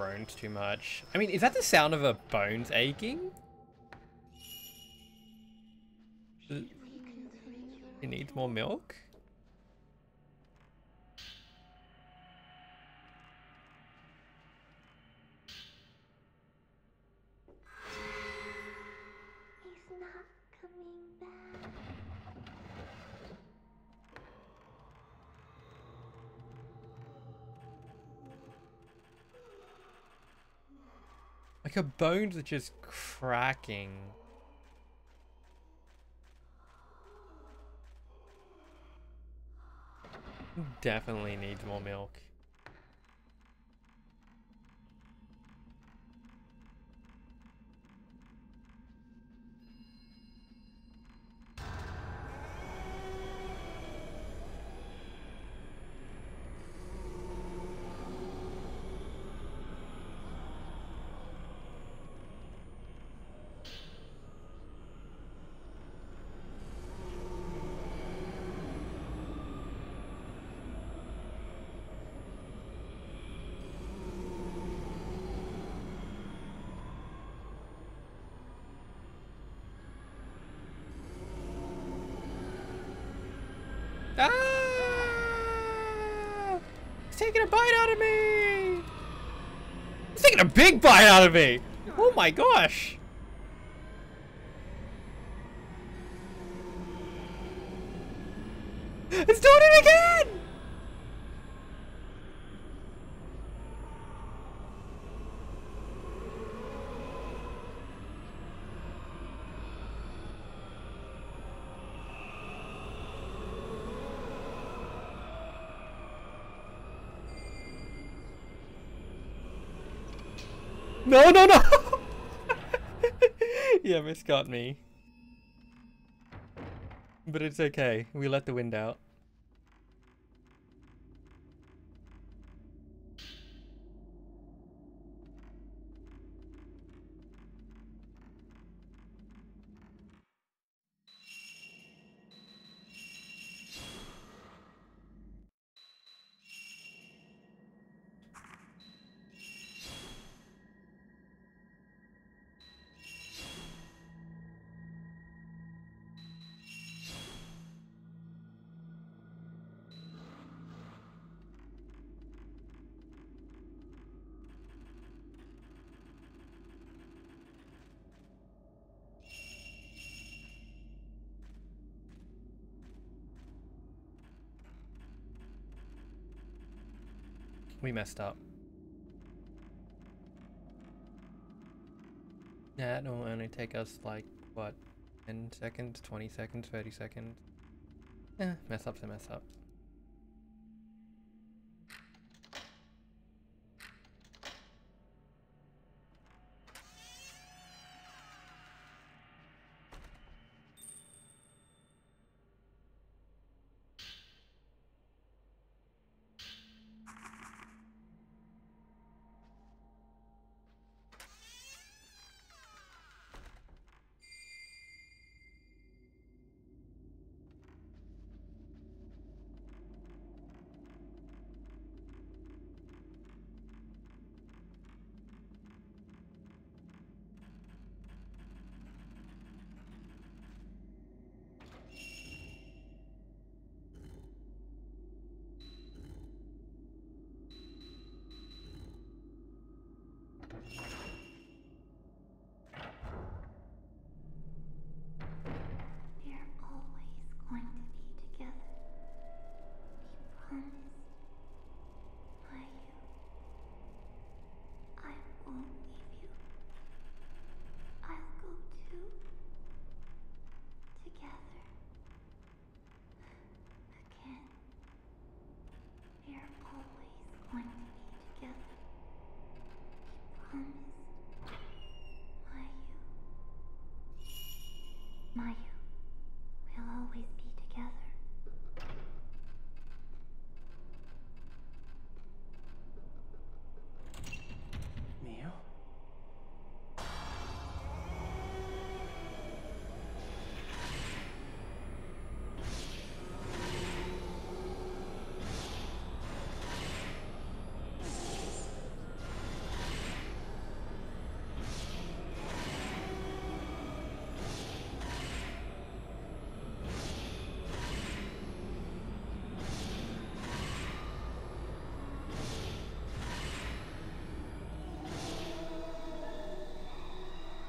Groans too much. I mean, is that the sound of a bones aching? It needs more milk? Her bones are just cracking. Definitely needs more milk. Ah! He's taking a bite out of me! He's taking a big bite out of me! Oh my gosh! It's doing it again! No, no, no! yeah, Miss got me. But it's okay. We let the wind out. We messed up. Yeah, it'll only take us like, what, 10 seconds, 20 seconds, 30 seconds? Eh, mess up's a mess up.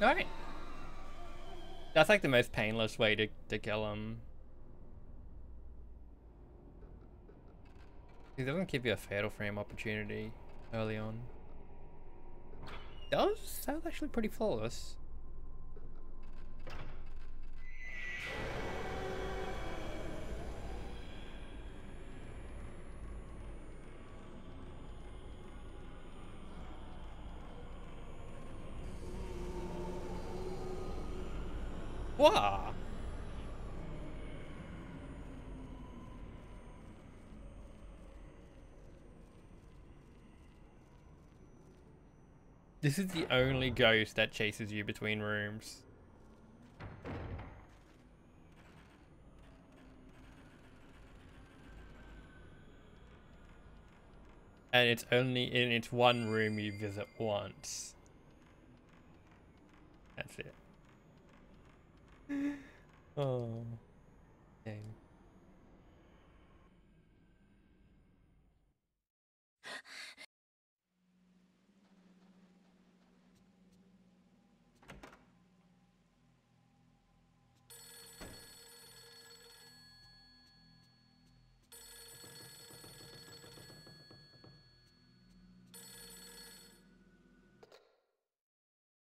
Alright. That's like the most painless way to, to kill him. He doesn't give you a fatal frame opportunity early on. Does? That was actually pretty flawless. What? This is the only ghost that chases you between rooms. And it's only in its one room you visit once. That's it. Oh. Dang.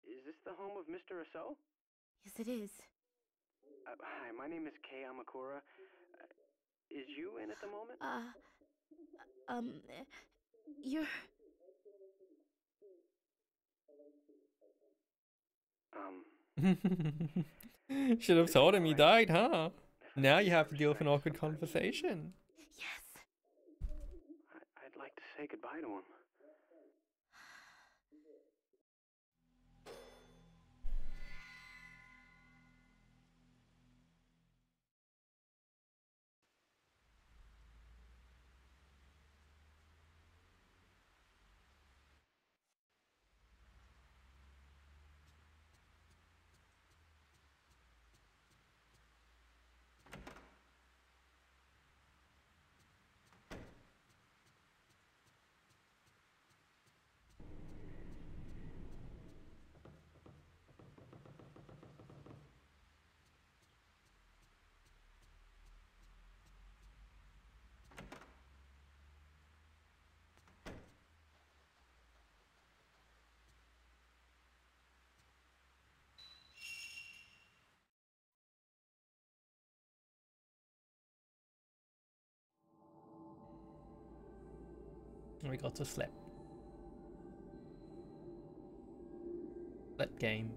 Is this the home of Mr. Aso? Yes, it is. Uh, hi, my name is Kei Amakura. Uh, is you in at the moment? Uh, um, you're. Um, Should have told him he died, huh? Now you have to deal with an awkward conversation. Yes. I'd like to say goodbye to him. We got to slip. Slip game.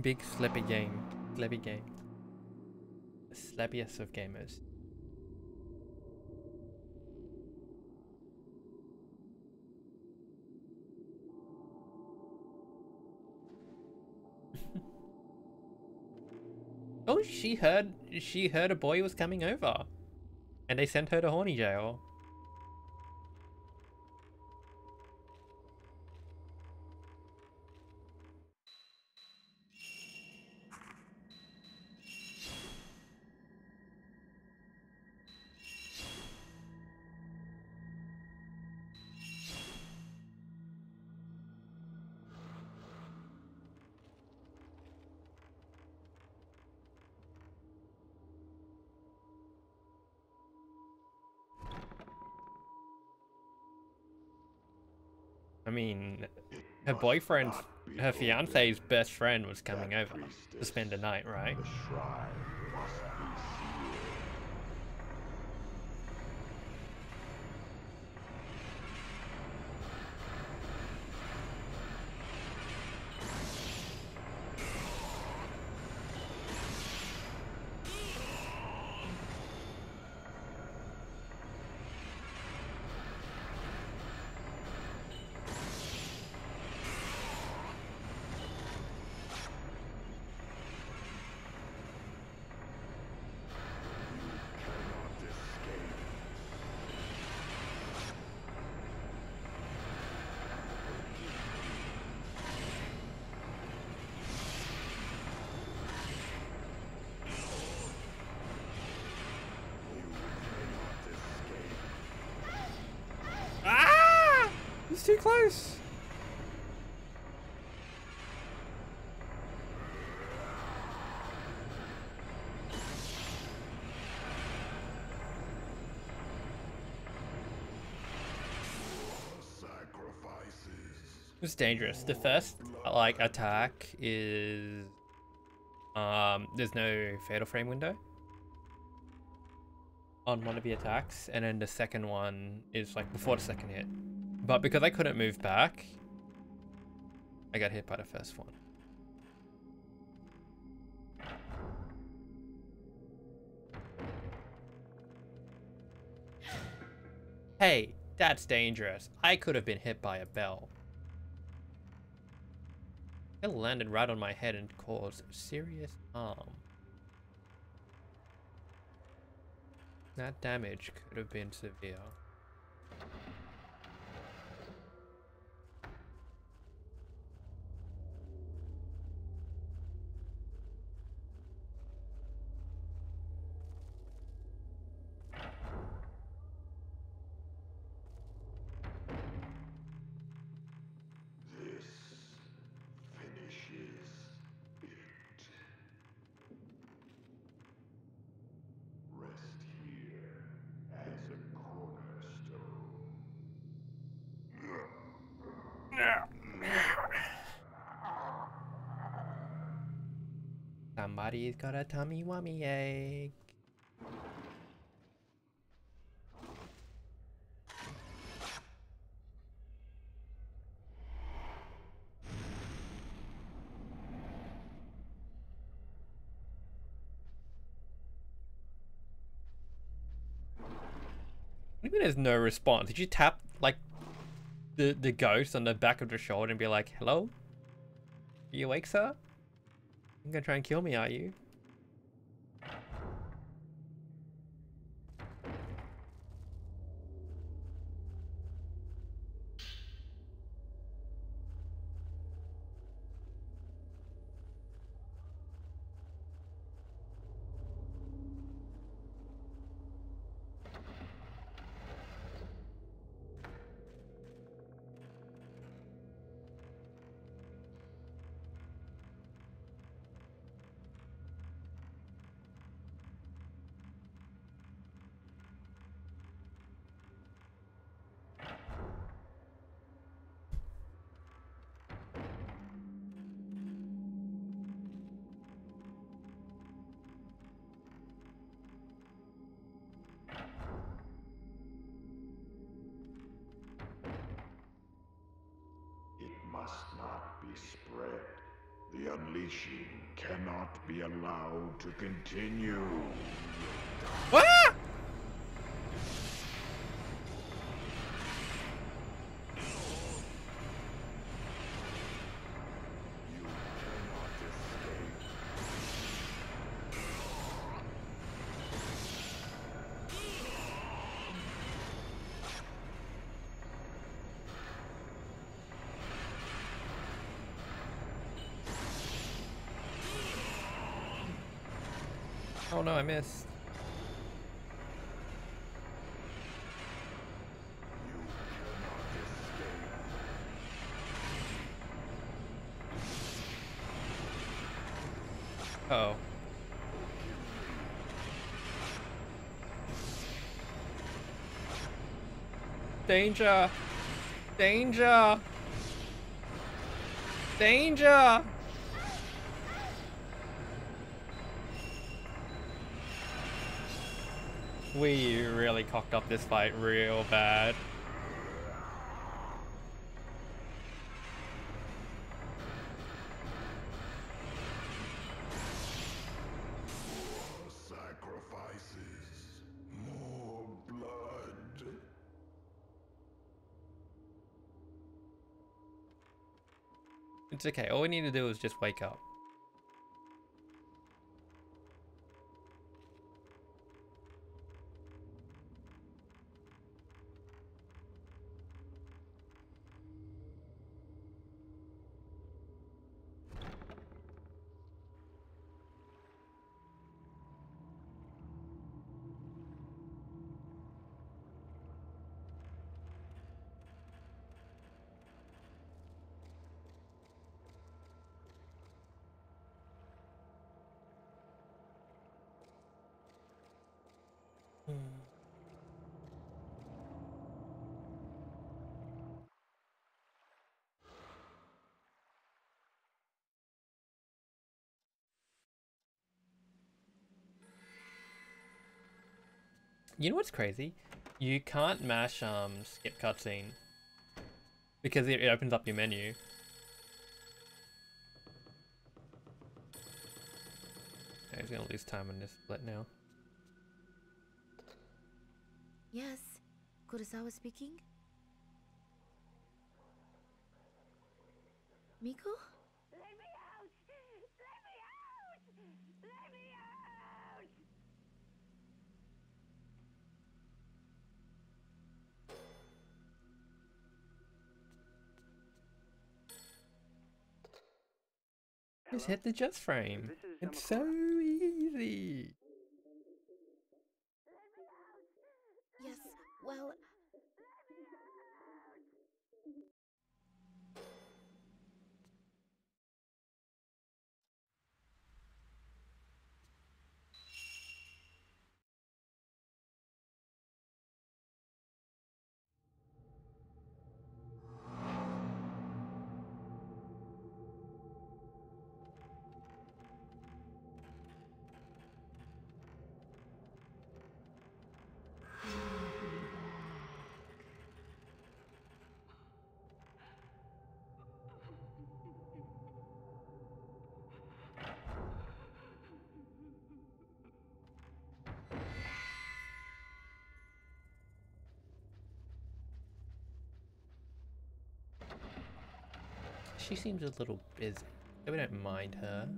Big slippy game. Slippy game. The slappiest of gamers. oh, she heard she heard a boy was coming over. And they sent her to horny jail. Her boyfriend's, her fiance's best friend was coming over to spend the night, right? The shrine must be sealed. Ah! He's too close. It's dangerous. The first like attack is um there's no fatal frame window on one of the attacks and then the second one is like before the second hit. But because I couldn't move back, I got hit by the first one. Hey, that's dangerous. I could have been hit by a bell. It landed right on my head and caused serious harm. That damage could have been severe. He's got a tummy wummy egg. What do you mean there's no response? Did you tap like the the ghost on the back of the shoulder and be like, "Hello, Are you awake, sir?" You're gonna try and kill me, are you?" Unleashing cannot be allowed to continue. Ah! Oh no, I missed. Oh. Danger! Danger! Danger! We really cocked up this fight real bad. More sacrifices. More blood. It's okay, all we need to do is just wake up. You know what's crazy? You can't mash um skip cutscene because it, it opens up your menu. Okay, he's gonna lose time on this split now. Yes, Kurosawa speaking. Miko? Just hit the just frame. This is It's so easy. Yes, well, She seems a little busy. We don't mind her.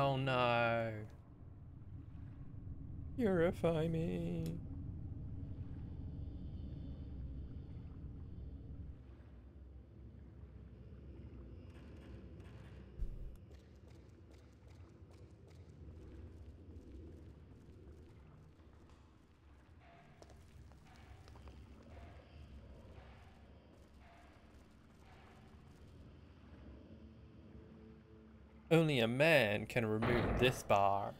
Oh no. Purify me. Only a man can remove this bar.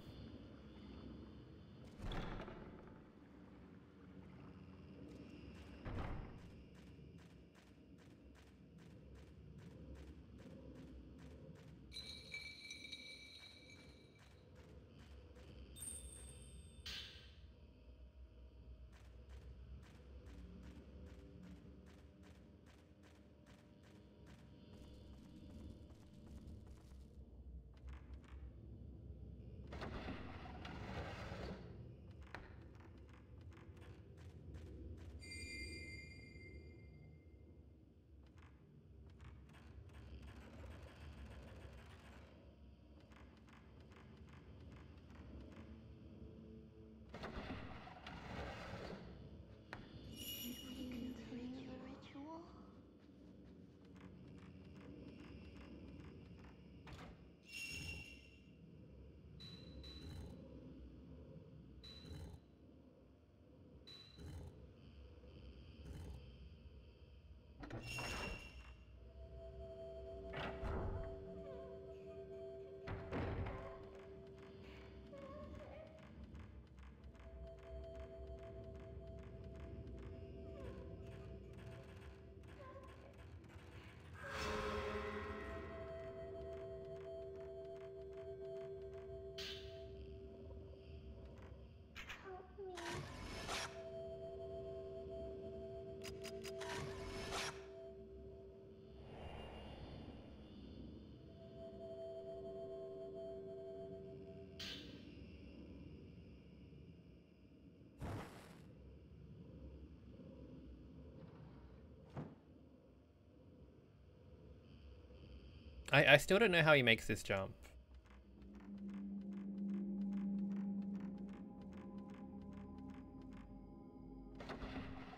I, I still don't know how he makes this jump.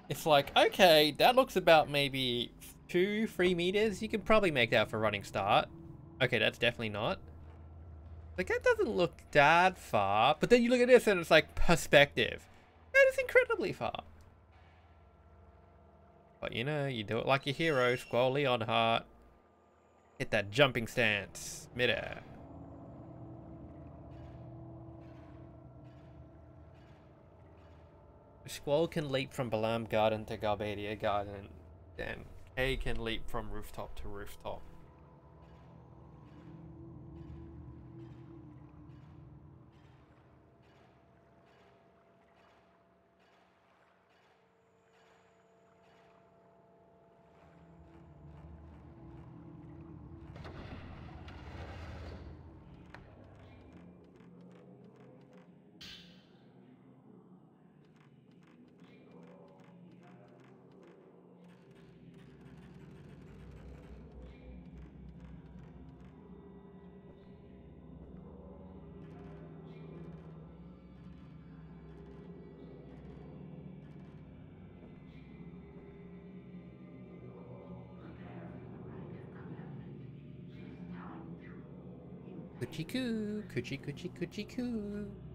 It's like, okay, that looks about maybe two, three meters. You could probably make that for running start. Okay, that's definitely not. Like, that doesn't look that far. But then you look at this and it's like perspective. That is incredibly far. But you know, you do it like your hero, Squall Leonhardt. Hit that jumping stance, midair. Squall can leap from Balamb Garden to Galbadia Garden, and Kei can leap from rooftop to rooftop. Coochie coo, coochie coochie coochie coo.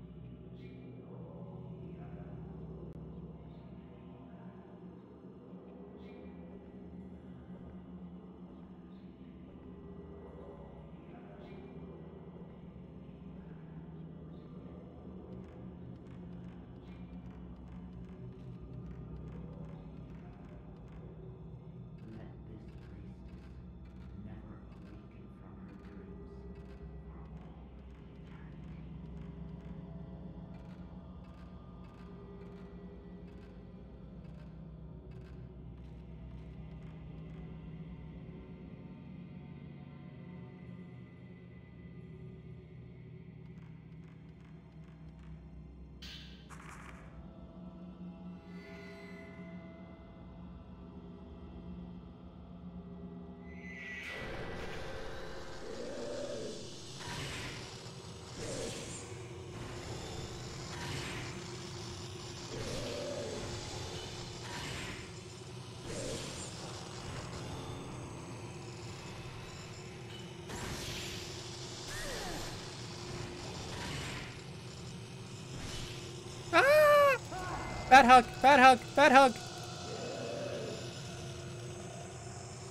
Bad hug! Bad hug! Bad hug!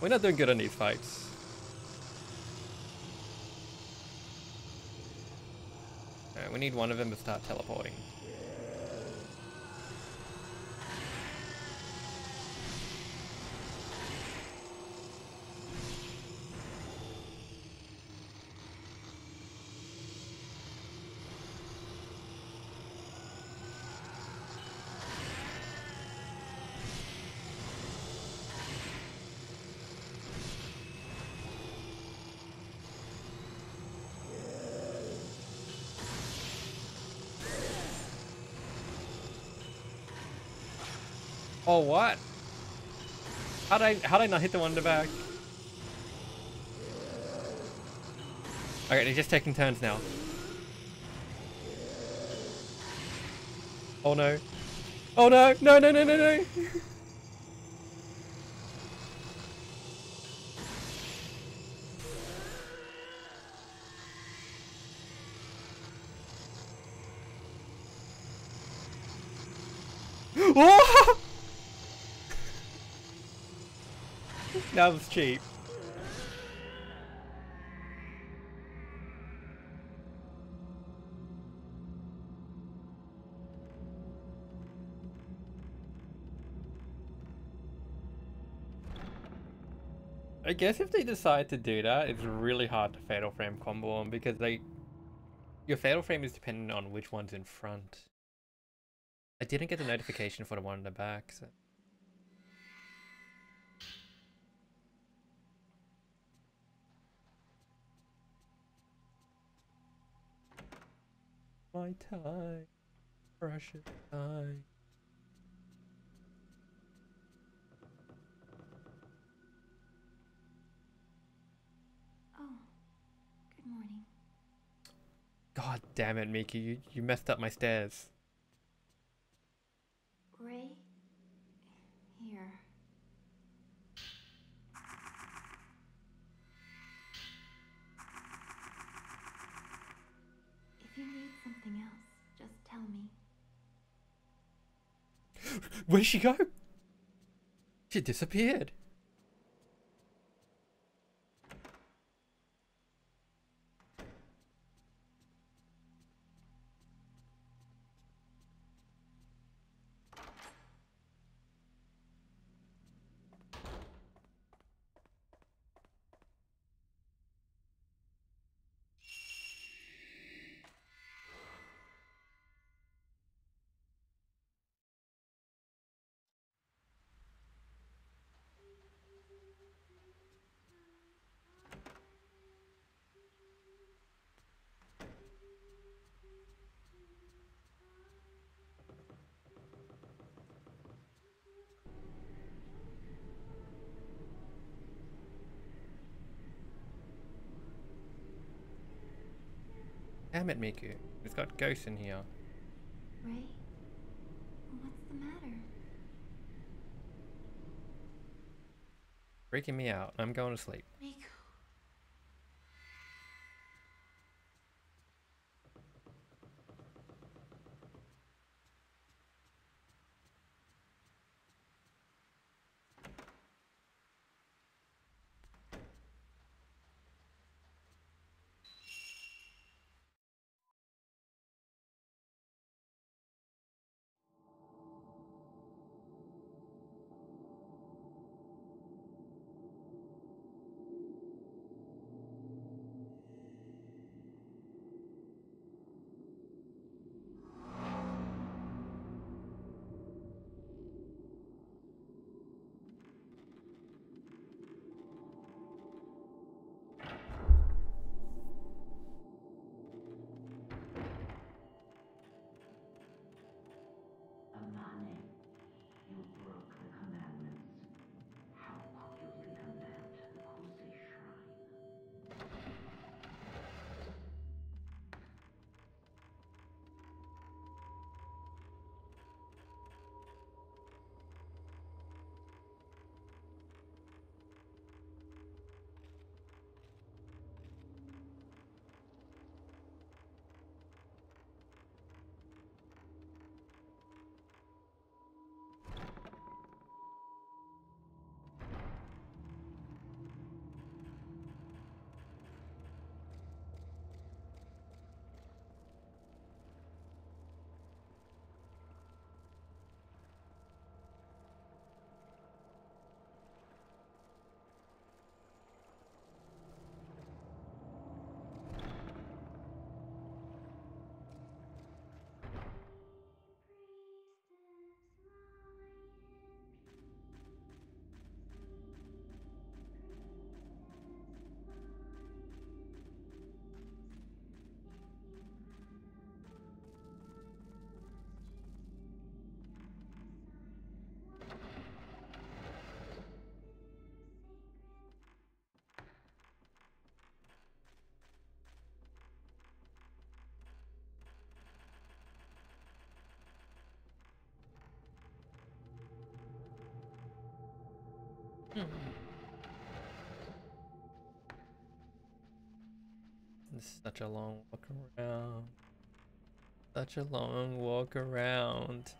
We're not doing good on these fights. Alright, we need one of them to start teleporting. Oh, what? How'd I, how'd I not hit the one in the back? Okay, they're just taking turns now. Oh no. Oh no, no, no, no, no, no! Oh! That was cheap. I guess if they decide to do that, it's really hard to fatal frame combo them because they your fatal frame is dependent on which one's in front. I didn't get the notification for the one in the back, so My time, precious time. Oh, good morning. God damn it, Miku, you, you messed up my stairs. Rei? Where'd she go? She disappeared. Damn it, Miku. It's got ghosts in here. Rei? What's the matter? Freaking me out. I'm going to sleep. Miku. It's such a long walk around. Such a long walk around.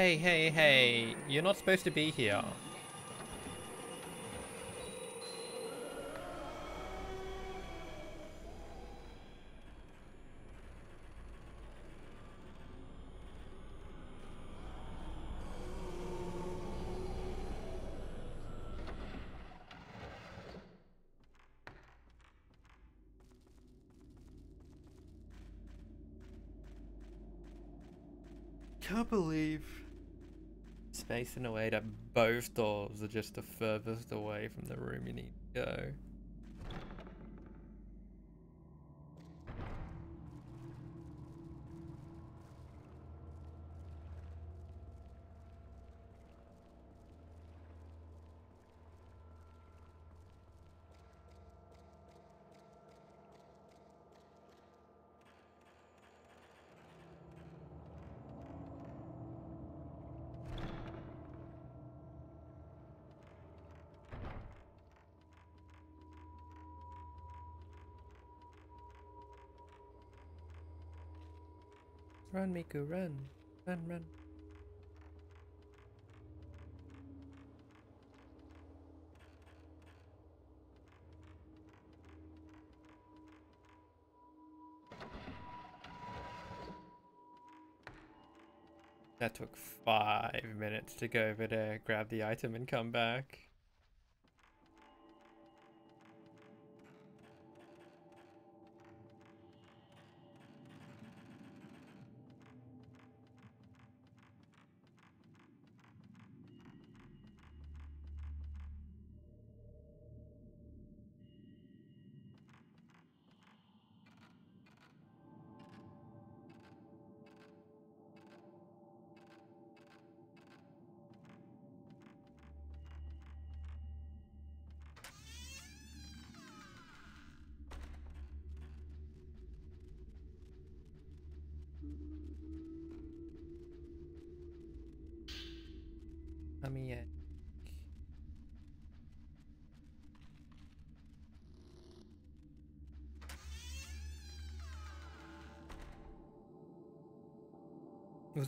Hey, hey, hey, you're not supposed to be here. Can't believe spacing way that both doors are just the furthest away from the room you need to go. Run, Miku, run. Run, run. That took five minutes to go over there, grab the item, and come back.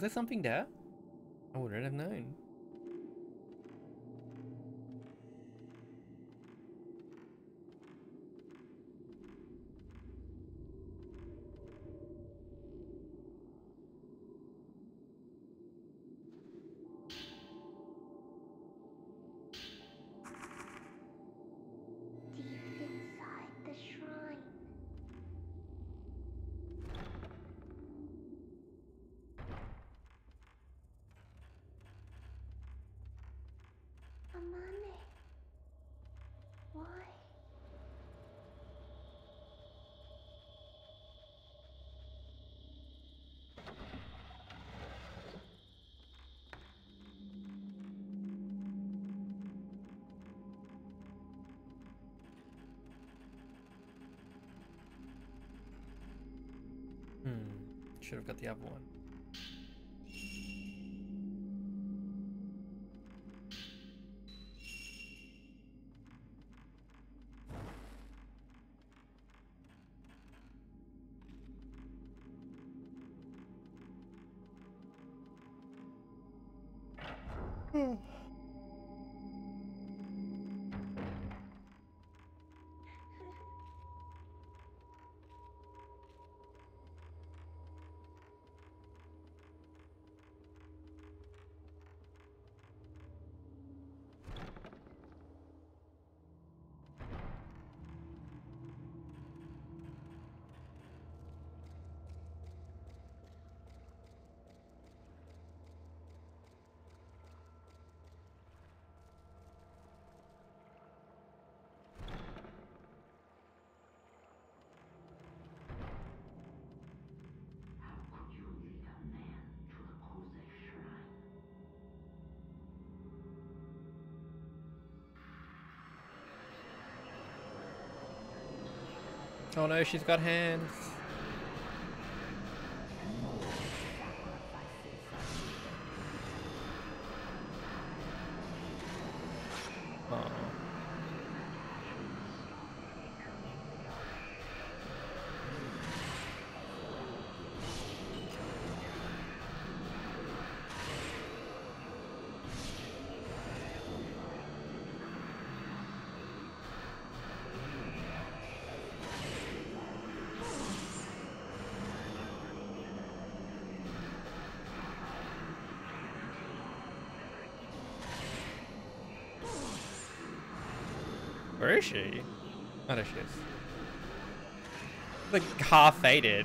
There something there? I wouldn't have known. Should have got the other one. Hmm. Oh no, she's got hands. Where is she? Oh, there she is. Like half faded.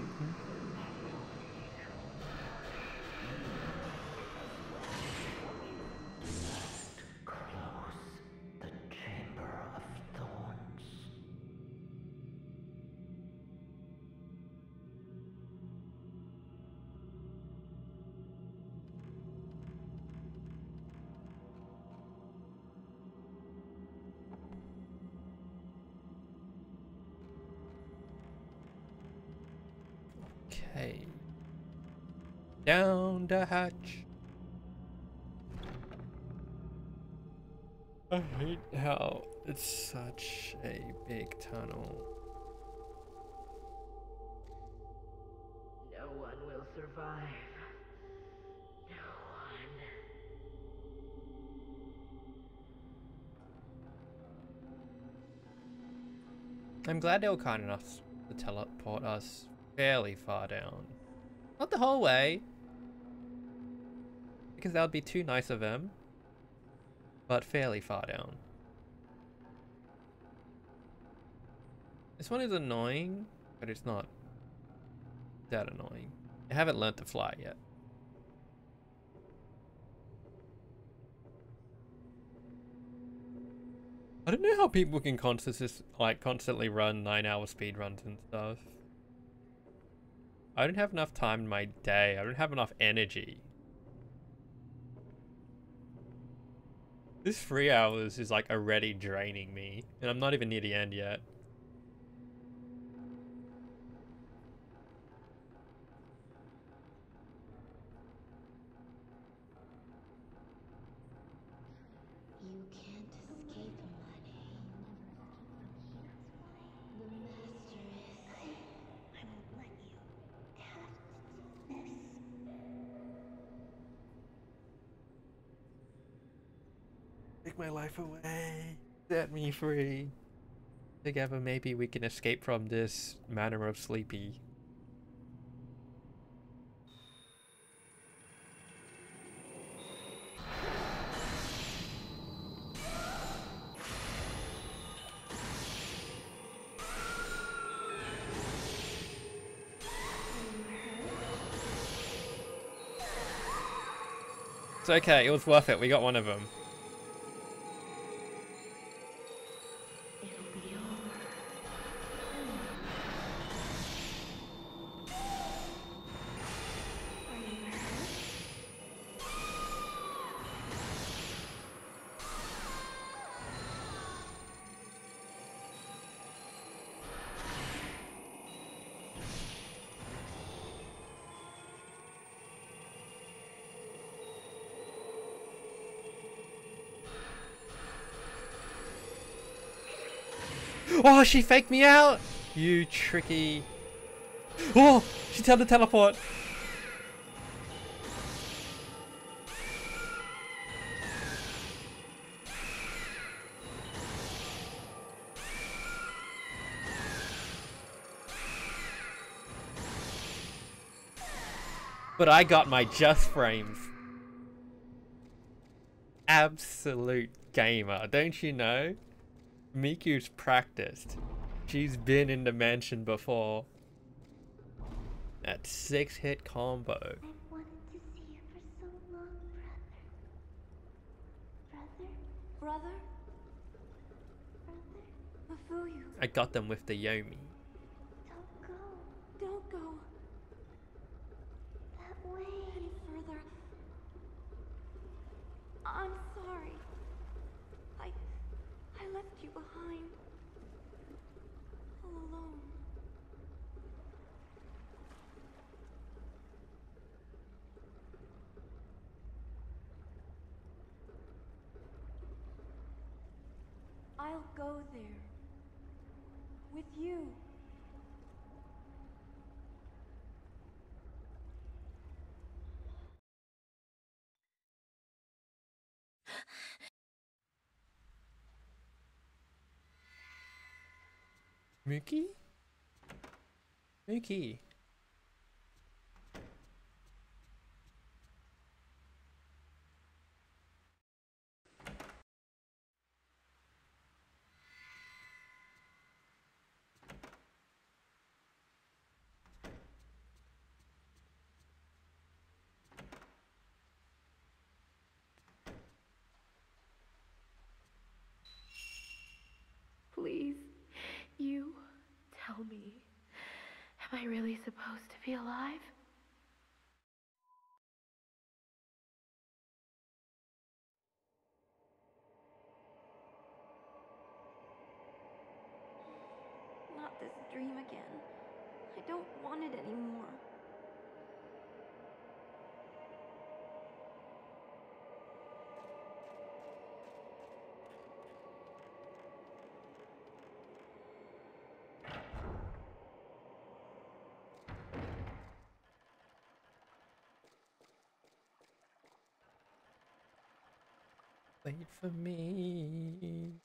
It's such a big tunnel. No one will survive. No one. I'm glad they were kind enough to teleport us fairly far down. Not the whole way. Because that would be too nice of them. But fairly far down. This one is annoying, but it's not that annoying. I haven't learnt to fly yet. I don't know how people can constantly like constantly run nine hour speed runs and stuff. I don't have enough time in my day. I don't have enough energy. This three hours is like already draining me, and I'm not even near the end yet. You can't escape money. The master is. I won't let you have to do this. Take my life away. Set me free. Together, maybe we can escape from this manner of sleepy. It's okay, it was worth it. We got one of them. Oh, she faked me out! You tricky... Oh! She tried to teleport! But I got my just frames. Absolute gamer, don't you know? Miku's practiced. She's been in the mansion before. That six hit combo. I've wanted to see you for so long, brother. Brother? Brother? I got them with the Yomi. Don't go don't go that way. any further. I'm sorry. I I left you behind. All alone. I'll go there. With you. Mookie? Mookie. Please, you tell me. Am I really supposed to be alive? Not this dream again. I don't want it anymore. Wait for me.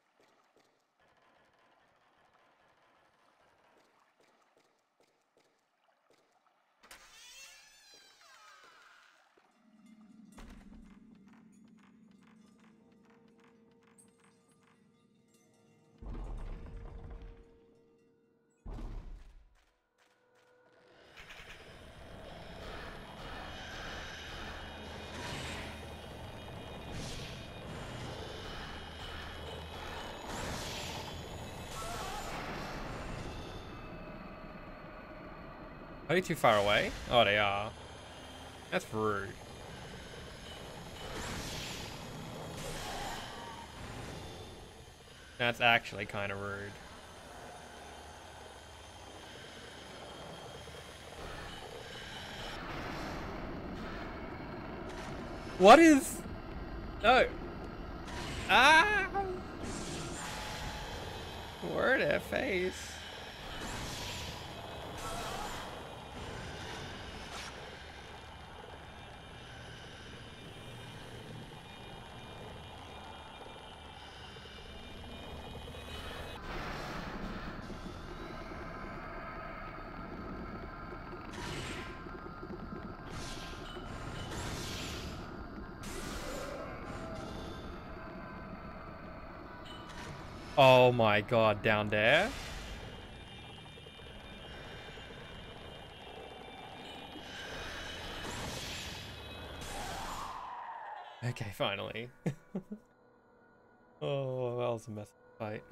Are they too far away? Oh, they are. That's rude. That's actually kind of rude. What is... No. Ah! Word at face. Oh my god, down there? Okay, finally. oh, that was a mess fight.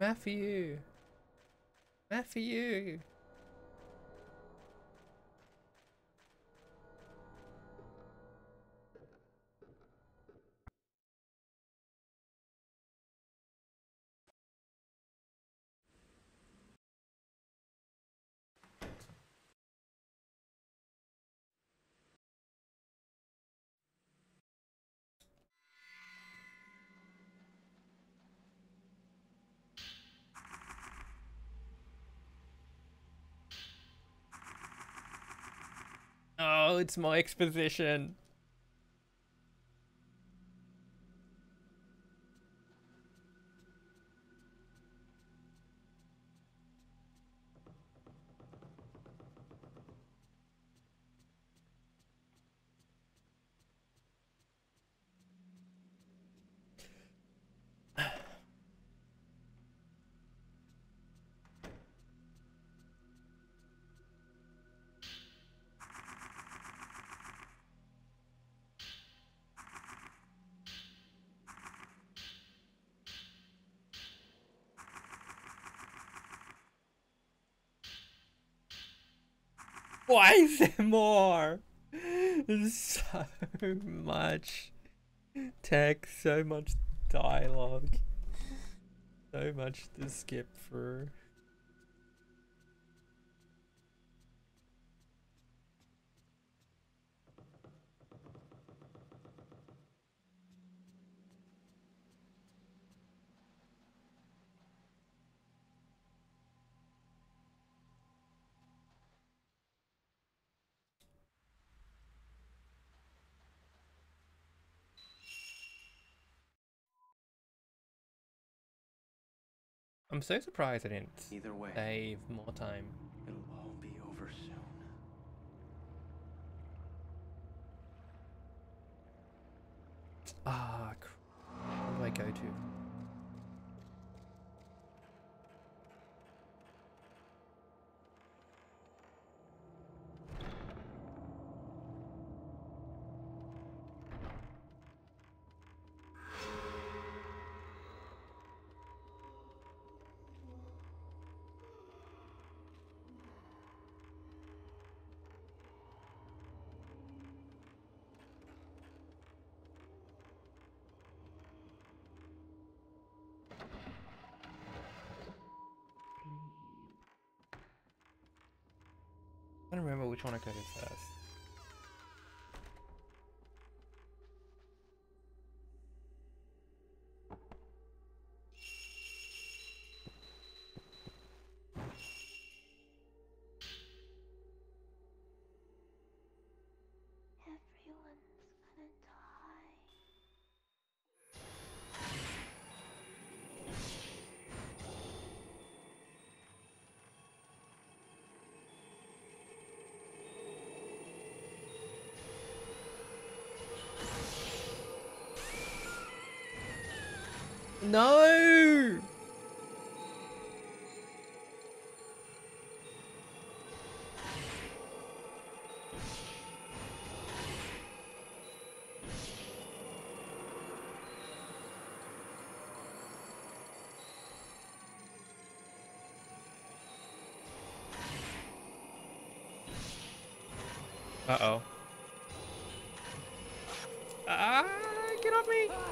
Matthew! Matthew! It's my exposition. Why is there more? So much text, so much dialogue, so much to skip through. I'm so surprised I didn't Either way, save more time. it'll all be over soon. Ah, where do I go to? I don't remember which one I go to first. No! Uh-oh. Ah, get off me!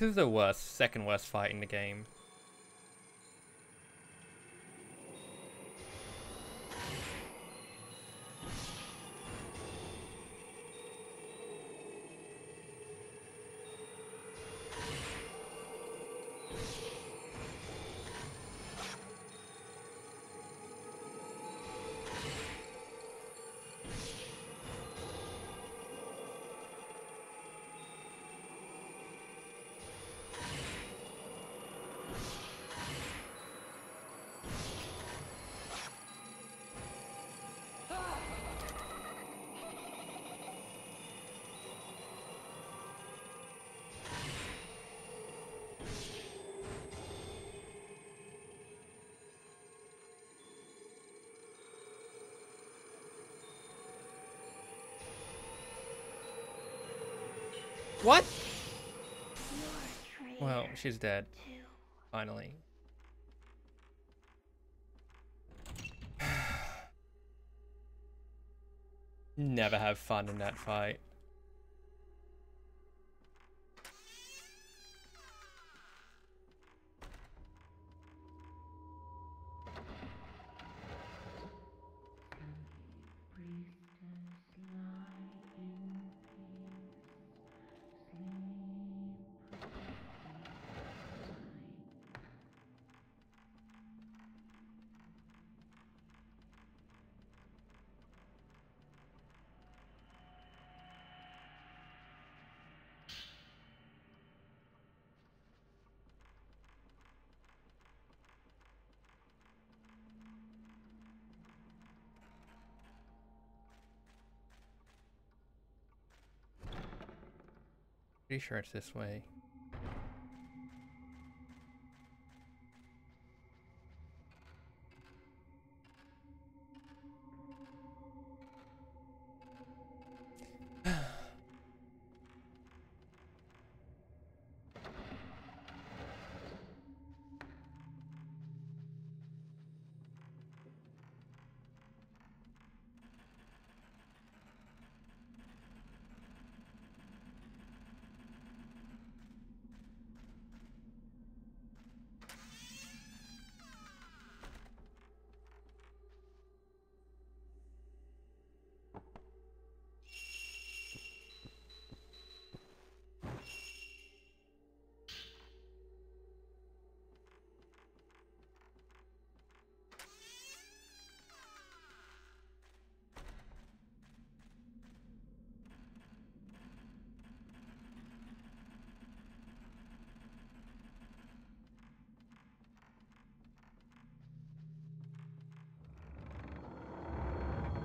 This is the worst, second worst fight in the game. She's dead. Finally. Never have fun in that fight. Pretty sure it's this way.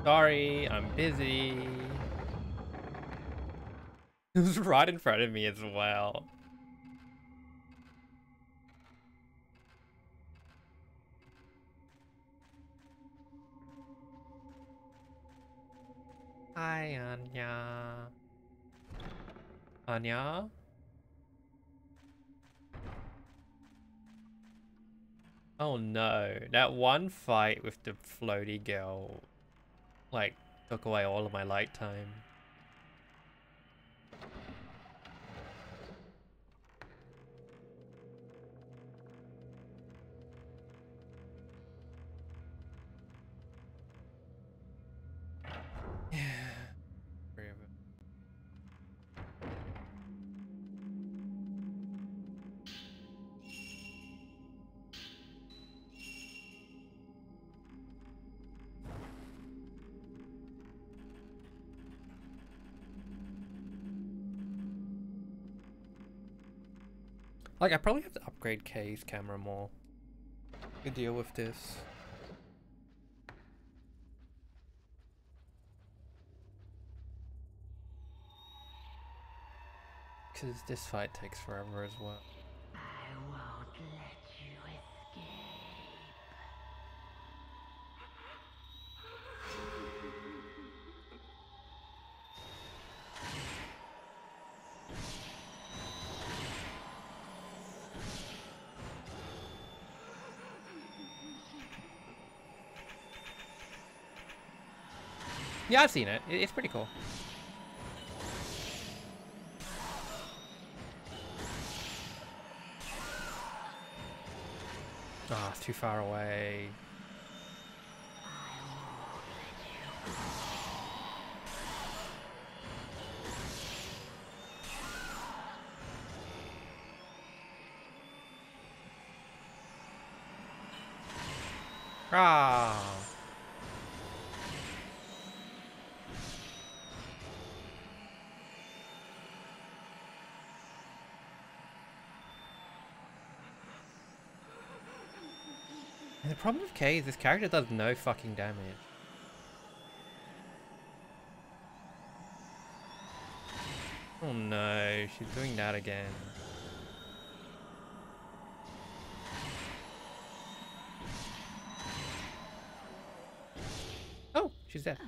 Sorry, I'm busy. It was right in front of me as well. Hi, Anya. Anya? Oh no, that one fight with the floaty girl, like, took away all of my light time. Like, I probably have to upgrade Kei's camera more to deal with this. Because this fight takes forever as well. Yeah, I've seen it. It- It's pretty cool. Ah, it's too far away. Ah. And the problem with Kei is this character does no fucking damage. Oh no, she's doing that again. Oh, she's dead.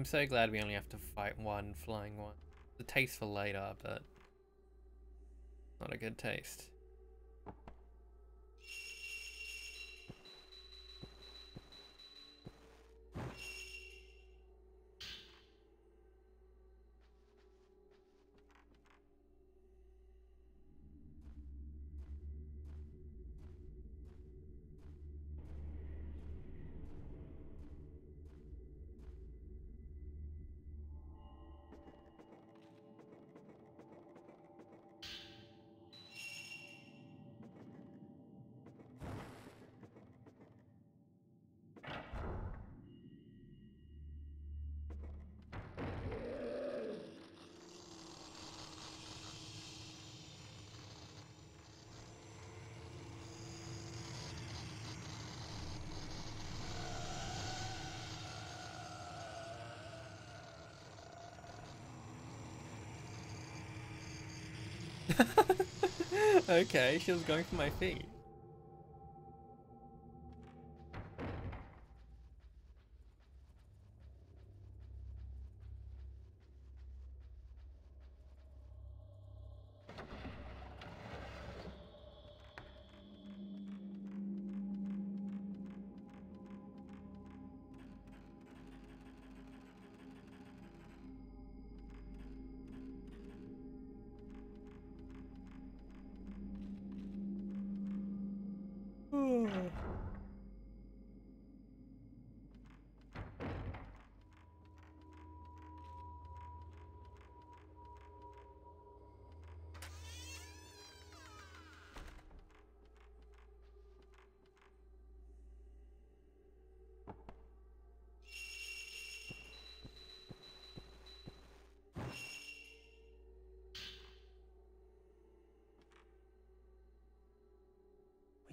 I'm so glad we only have to fight one flying one. The taste for later, but not a good taste. okay, she was going for my feet.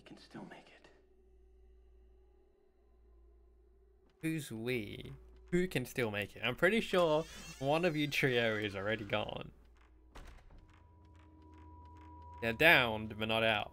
Can still make it. Who's we? Who can still make it? I'm pretty sure one of you trio is already gone. They're downed, but not out.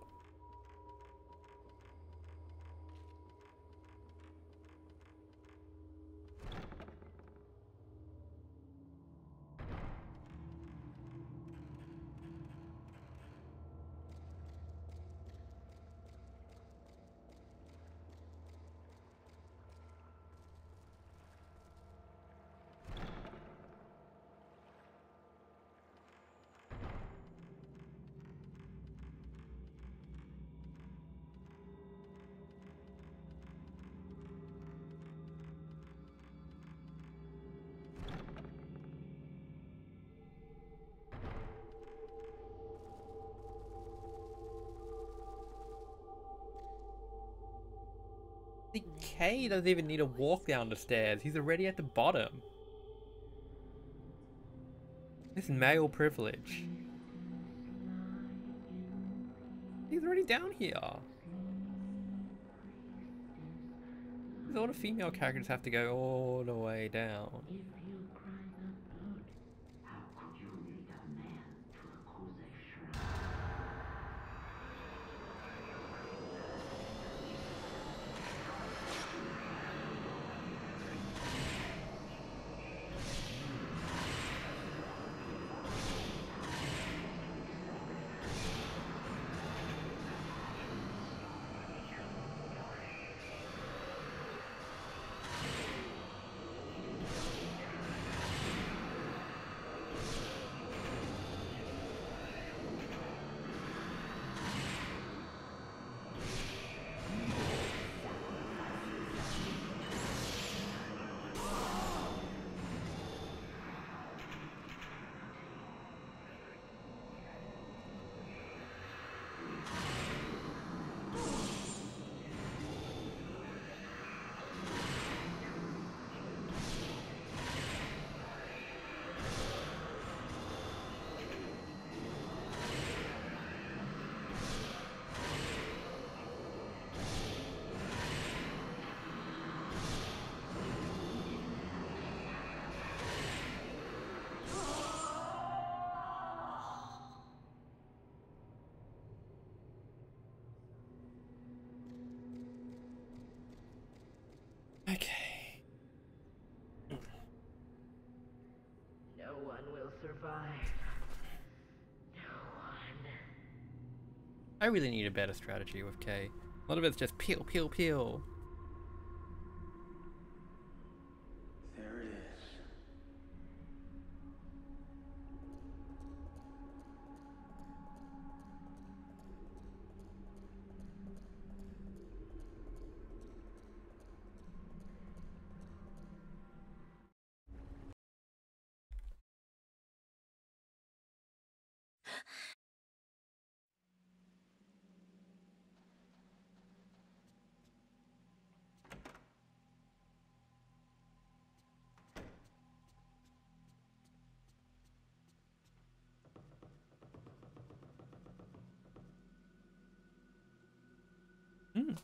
The Kei doesn't even need to walk down the stairs. He's already at the bottom. This male privilege. He's already down here. All the female characters have to go all the way down. Survive. No. I really need a better strategy with Kei. A lot of it's just peel, peel, peel.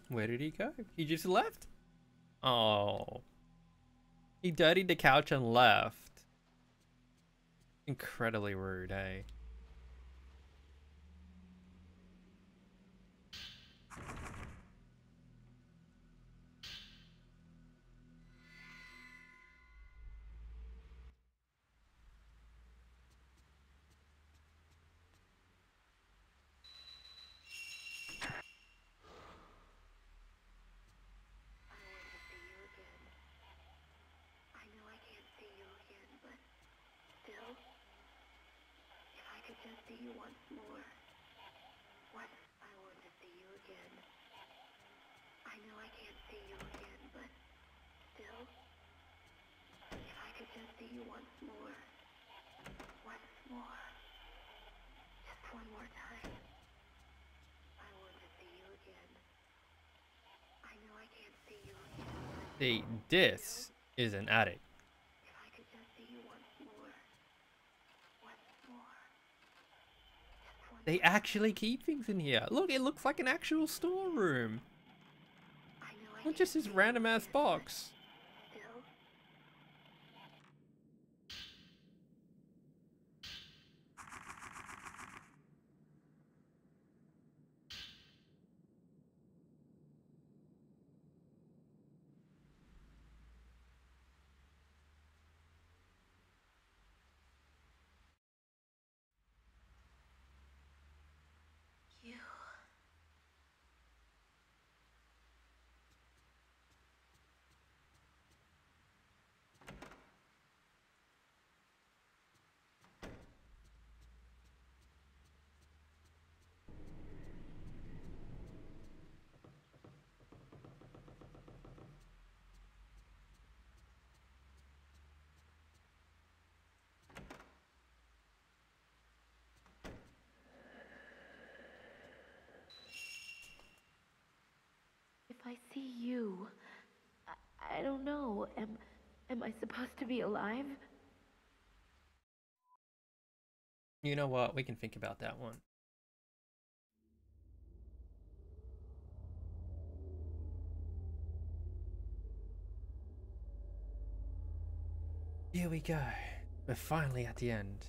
Where did he go? He just left? Oh. He dirtied the couch and left. Incredibly rude, eh? I want to see you again. I know I can't see you again, but still, if I could just see you once more. What? I want to see you again. I know I can't see you again, but still, if I could just see you once more. Once more. Just one more time. I want to see you again. I know I can't see you again, but See, this is an one They actually keep things in here. Look, it looks like an actual storeroom. Not just this random ass box. Still, You. if I see you, I, I don't know. Am am I supposed to be alive? You know what? We can think about that one. Here we go. We're finally at the end.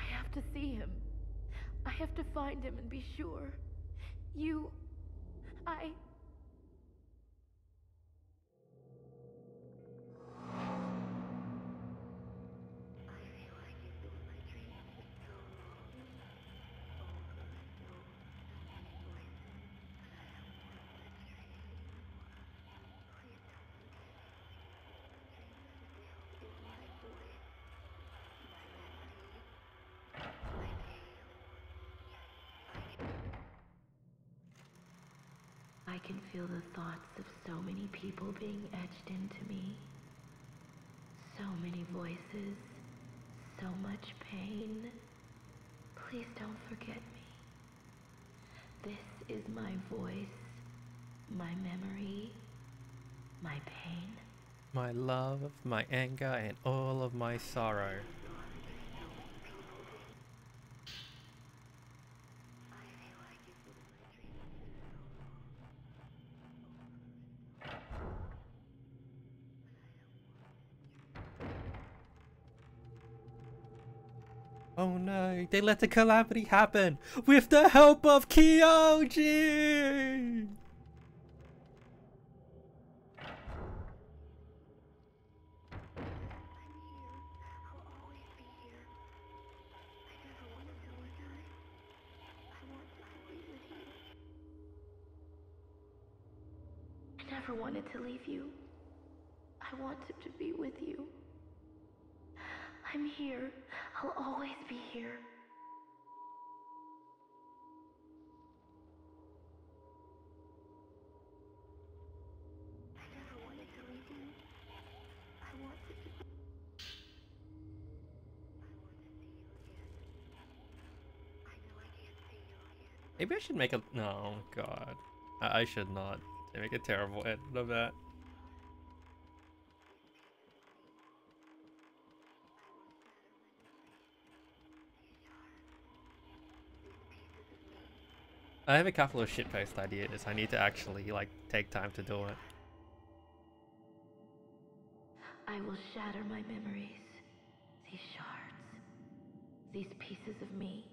I have to see him. I have to find him and be sure. You. I. I I can feel the thoughts of so many people being etched into me. So many voices. So much pain. Please don't forget me. This is my voice, my memory, my pain. My love, my anger, and all of my sorrow. Oh they let the calamity happen with the help of Kyoji! I never wanted to leave you. I wanted to be with you. I'm here. I'll always be here. Maybe I should make a. No, God. I, I should not. Make a terrible edit of that. I have a couple of shitpost ideas. I need to actually like take time to do it. I will shatter my memories. These shards. These pieces of me.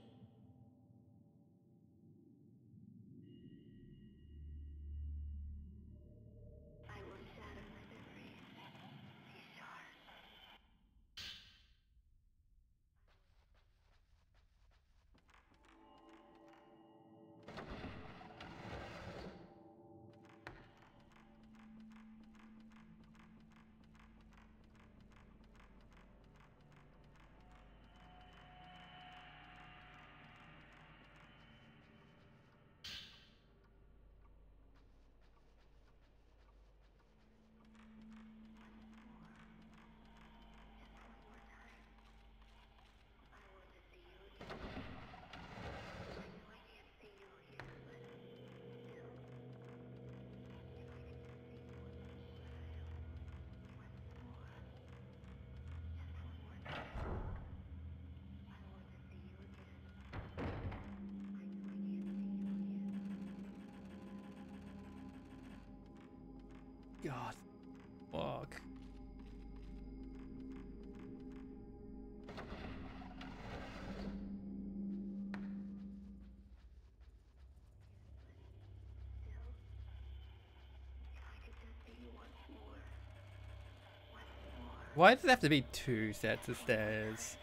Why does it have to be two sets of stairs?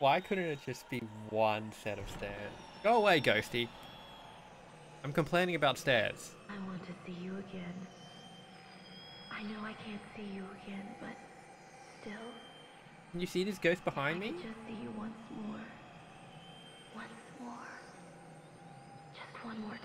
Why couldn't it just be one set of stairs? Go away, Ghosty. I'm complaining about stairs. I want to see you again. I know I can't see you again, but still, Can you see this ghost behind me? just see you once more. Once more. Just one more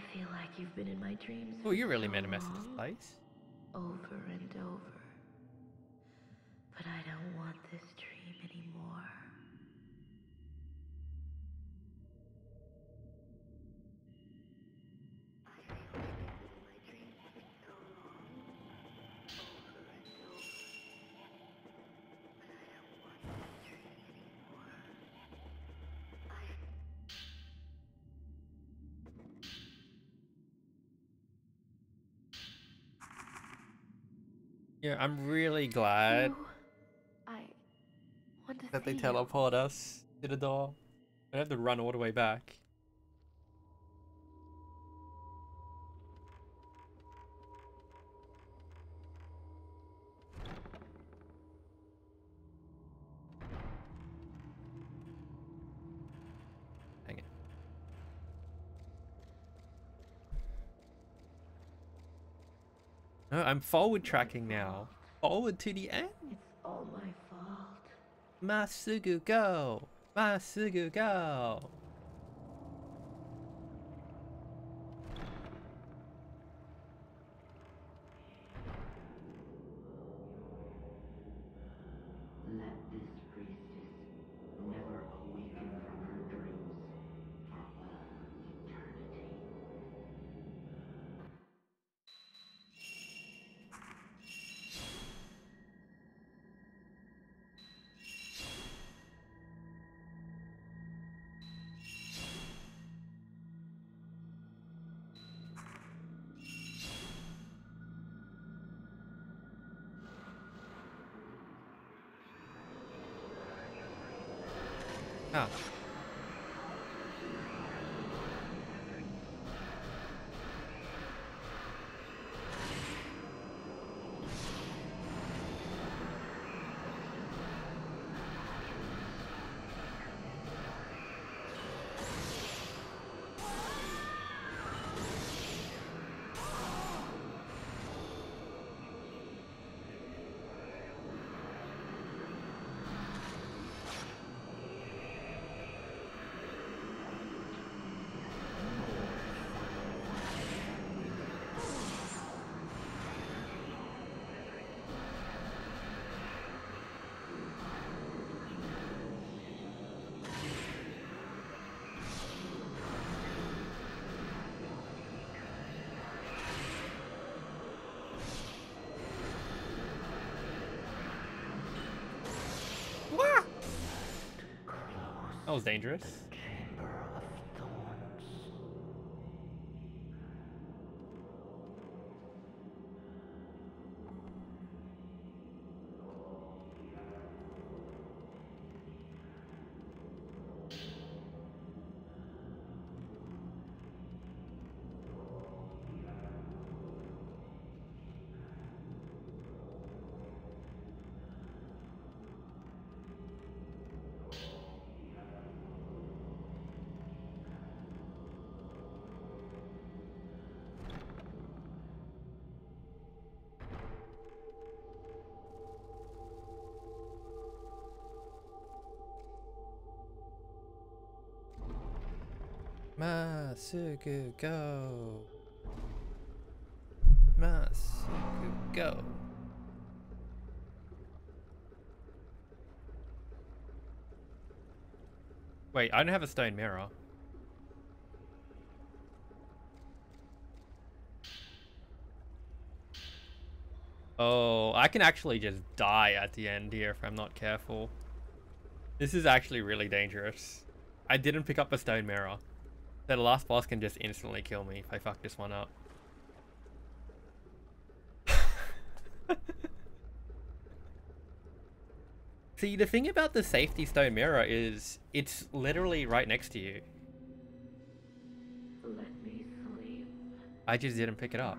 I feel like you've been in my dreams. Oh, you really made a mess of this place. Over and over. Yeah, I'm really glad You, I that they see you. us to the door. I have to run all the way back. I'm forward tracking now. Forward to the end. It's all my fault. Masugu go! Masugu go! That was dangerous. Masuku, go. Masuku, go. Wait, I don't have a stone mirror. Oh, I can actually just die at the end here if I'm not careful. This is actually really dangerous. I didn't pick up a stone mirror. The last boss can just instantly kill me if I fuck this one up. See, the thing about the safety stone mirror is it's literally right next to you. Let me sleep I just didn't pick it up.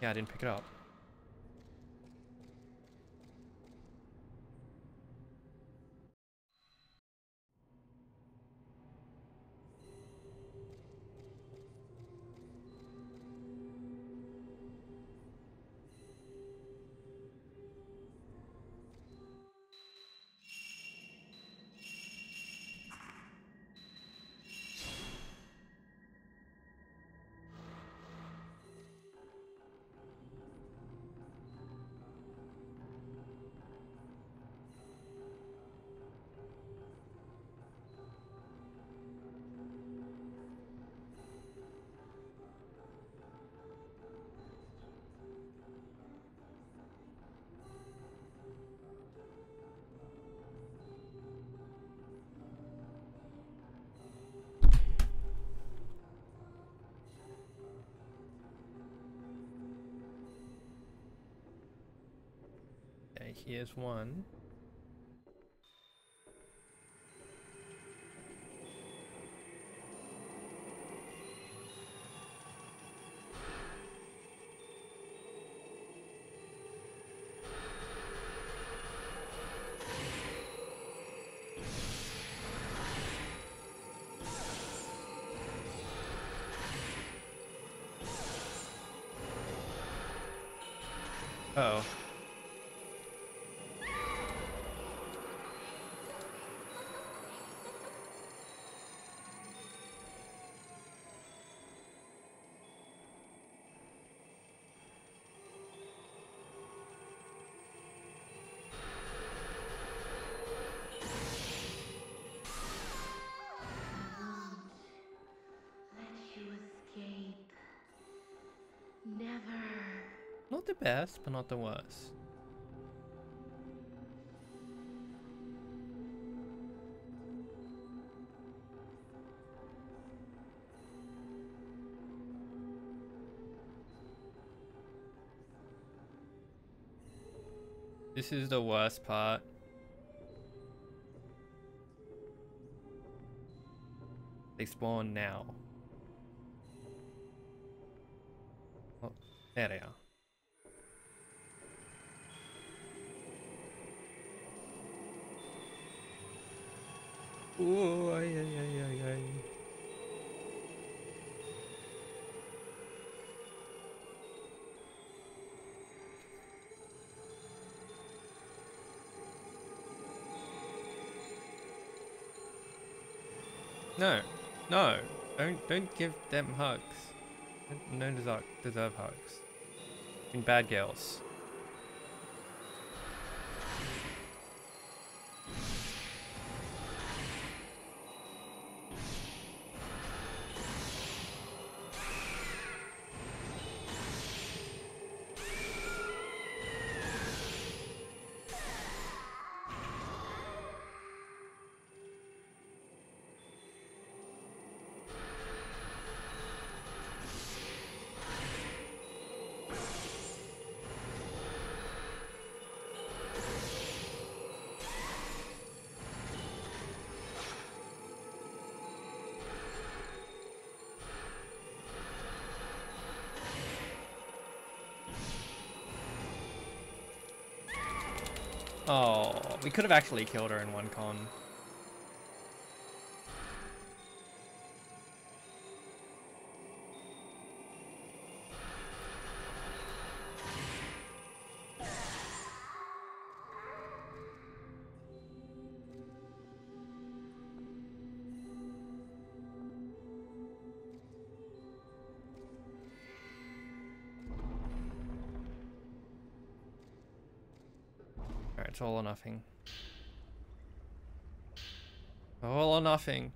Yeah, I didn't pick it up. Here's one. Not the best, but not the worst. This is the worst part. They spawn now. No, don't don't give them hugs. Don't- No deserve deserve hugs. In bad girls. We could have actually killed her in one con. it's all or nothing. nothing.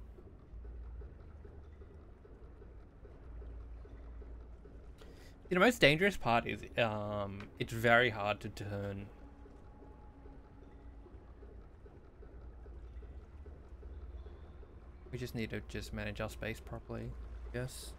The most dangerous part is um, it's very hard to turn. We just need to just manage our space properly, I guess.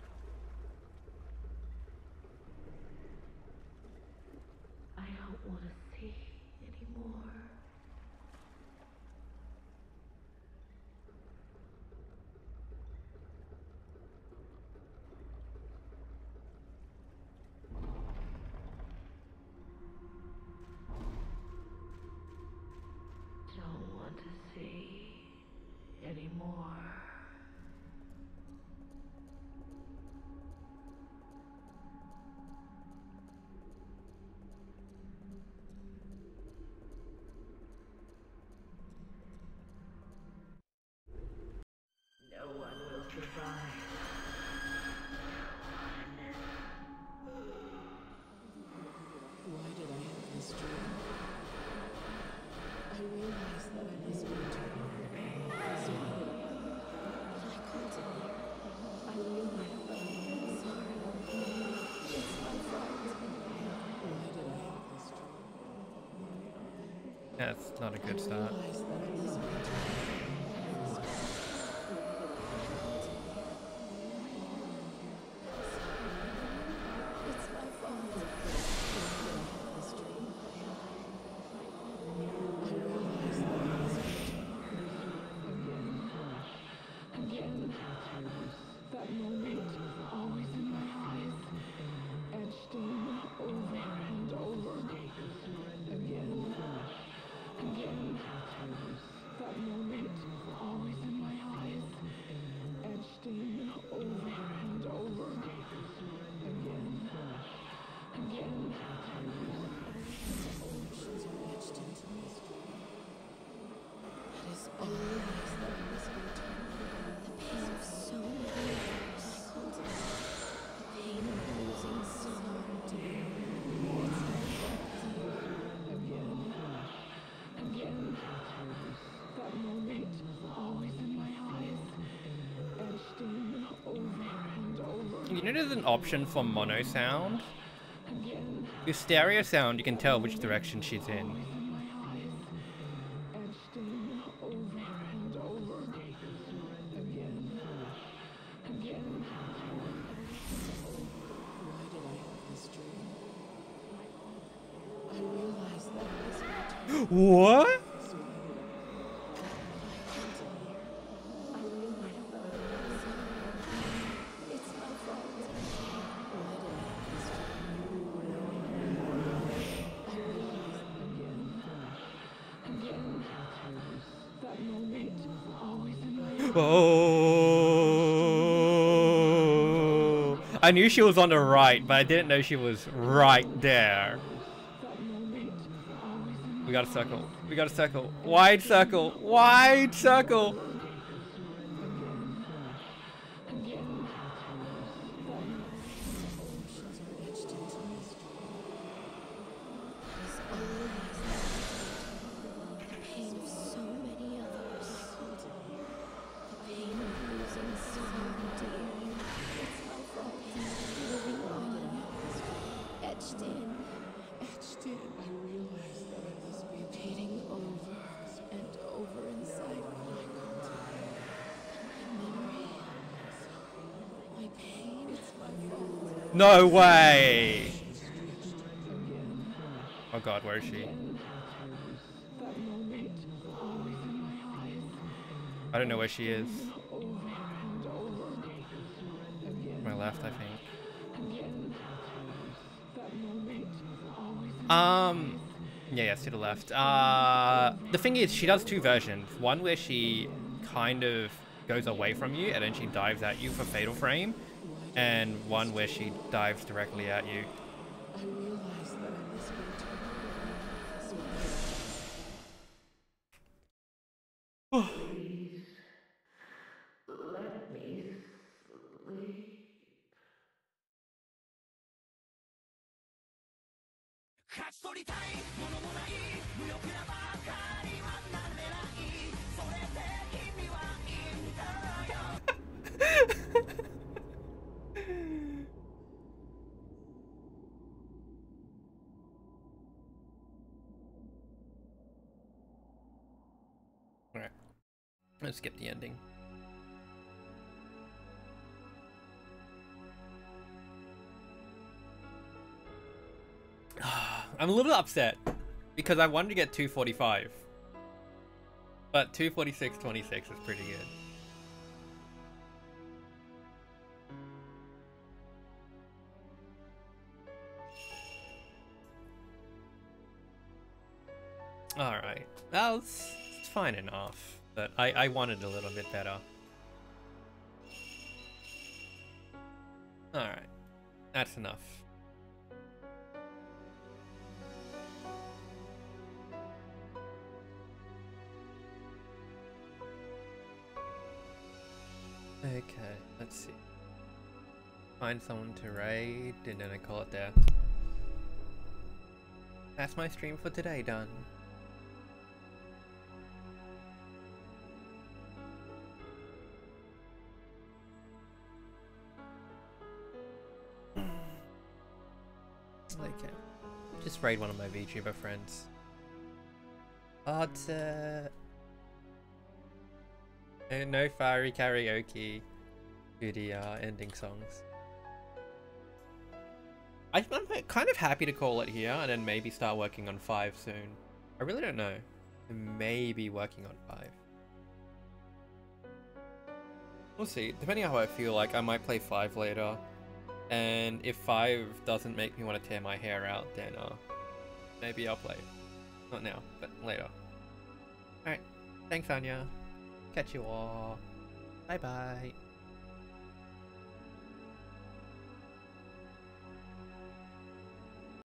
Not a good start. you know there's an option for mono sound? With stereo sound, you can tell which direction she's in. I knew she was on the right, but I didn't know she was right there. We got a circle. We got a circle. Wide circle. Wide circle. No way! Oh god, where is she? I don't know where she is. My left, I think. Um, yeah, yeah, to the left. Uh, the thing is, she does two versions. One where she kind of goes away from you and then she dives at you for Fatal Frame and one where she dives directly at you. I'm a little upset because I wanted to get 245. But 246.26 is pretty good. Alright. That was it's fine enough. But I, I wanted a little bit better. Alright. That's enough. Let's see. Find someone to raid, and then I call it there. That's my stream for today done. Okay. Just raid one of my VTuber friends. Uh... uh, No fiery karaoke to the uh, ending songs. I'm kind of happy to call it here and then maybe start working on 5 soon. I really don't know. Maybe working on 5. We'll see. Depending on how I feel like, I might play 5 later. And if 5 doesn't make me want to tear my hair out, then uh, maybe I'll play. Not now, but later. Alright. Thanks, Anya. Catch you all. Bye bye.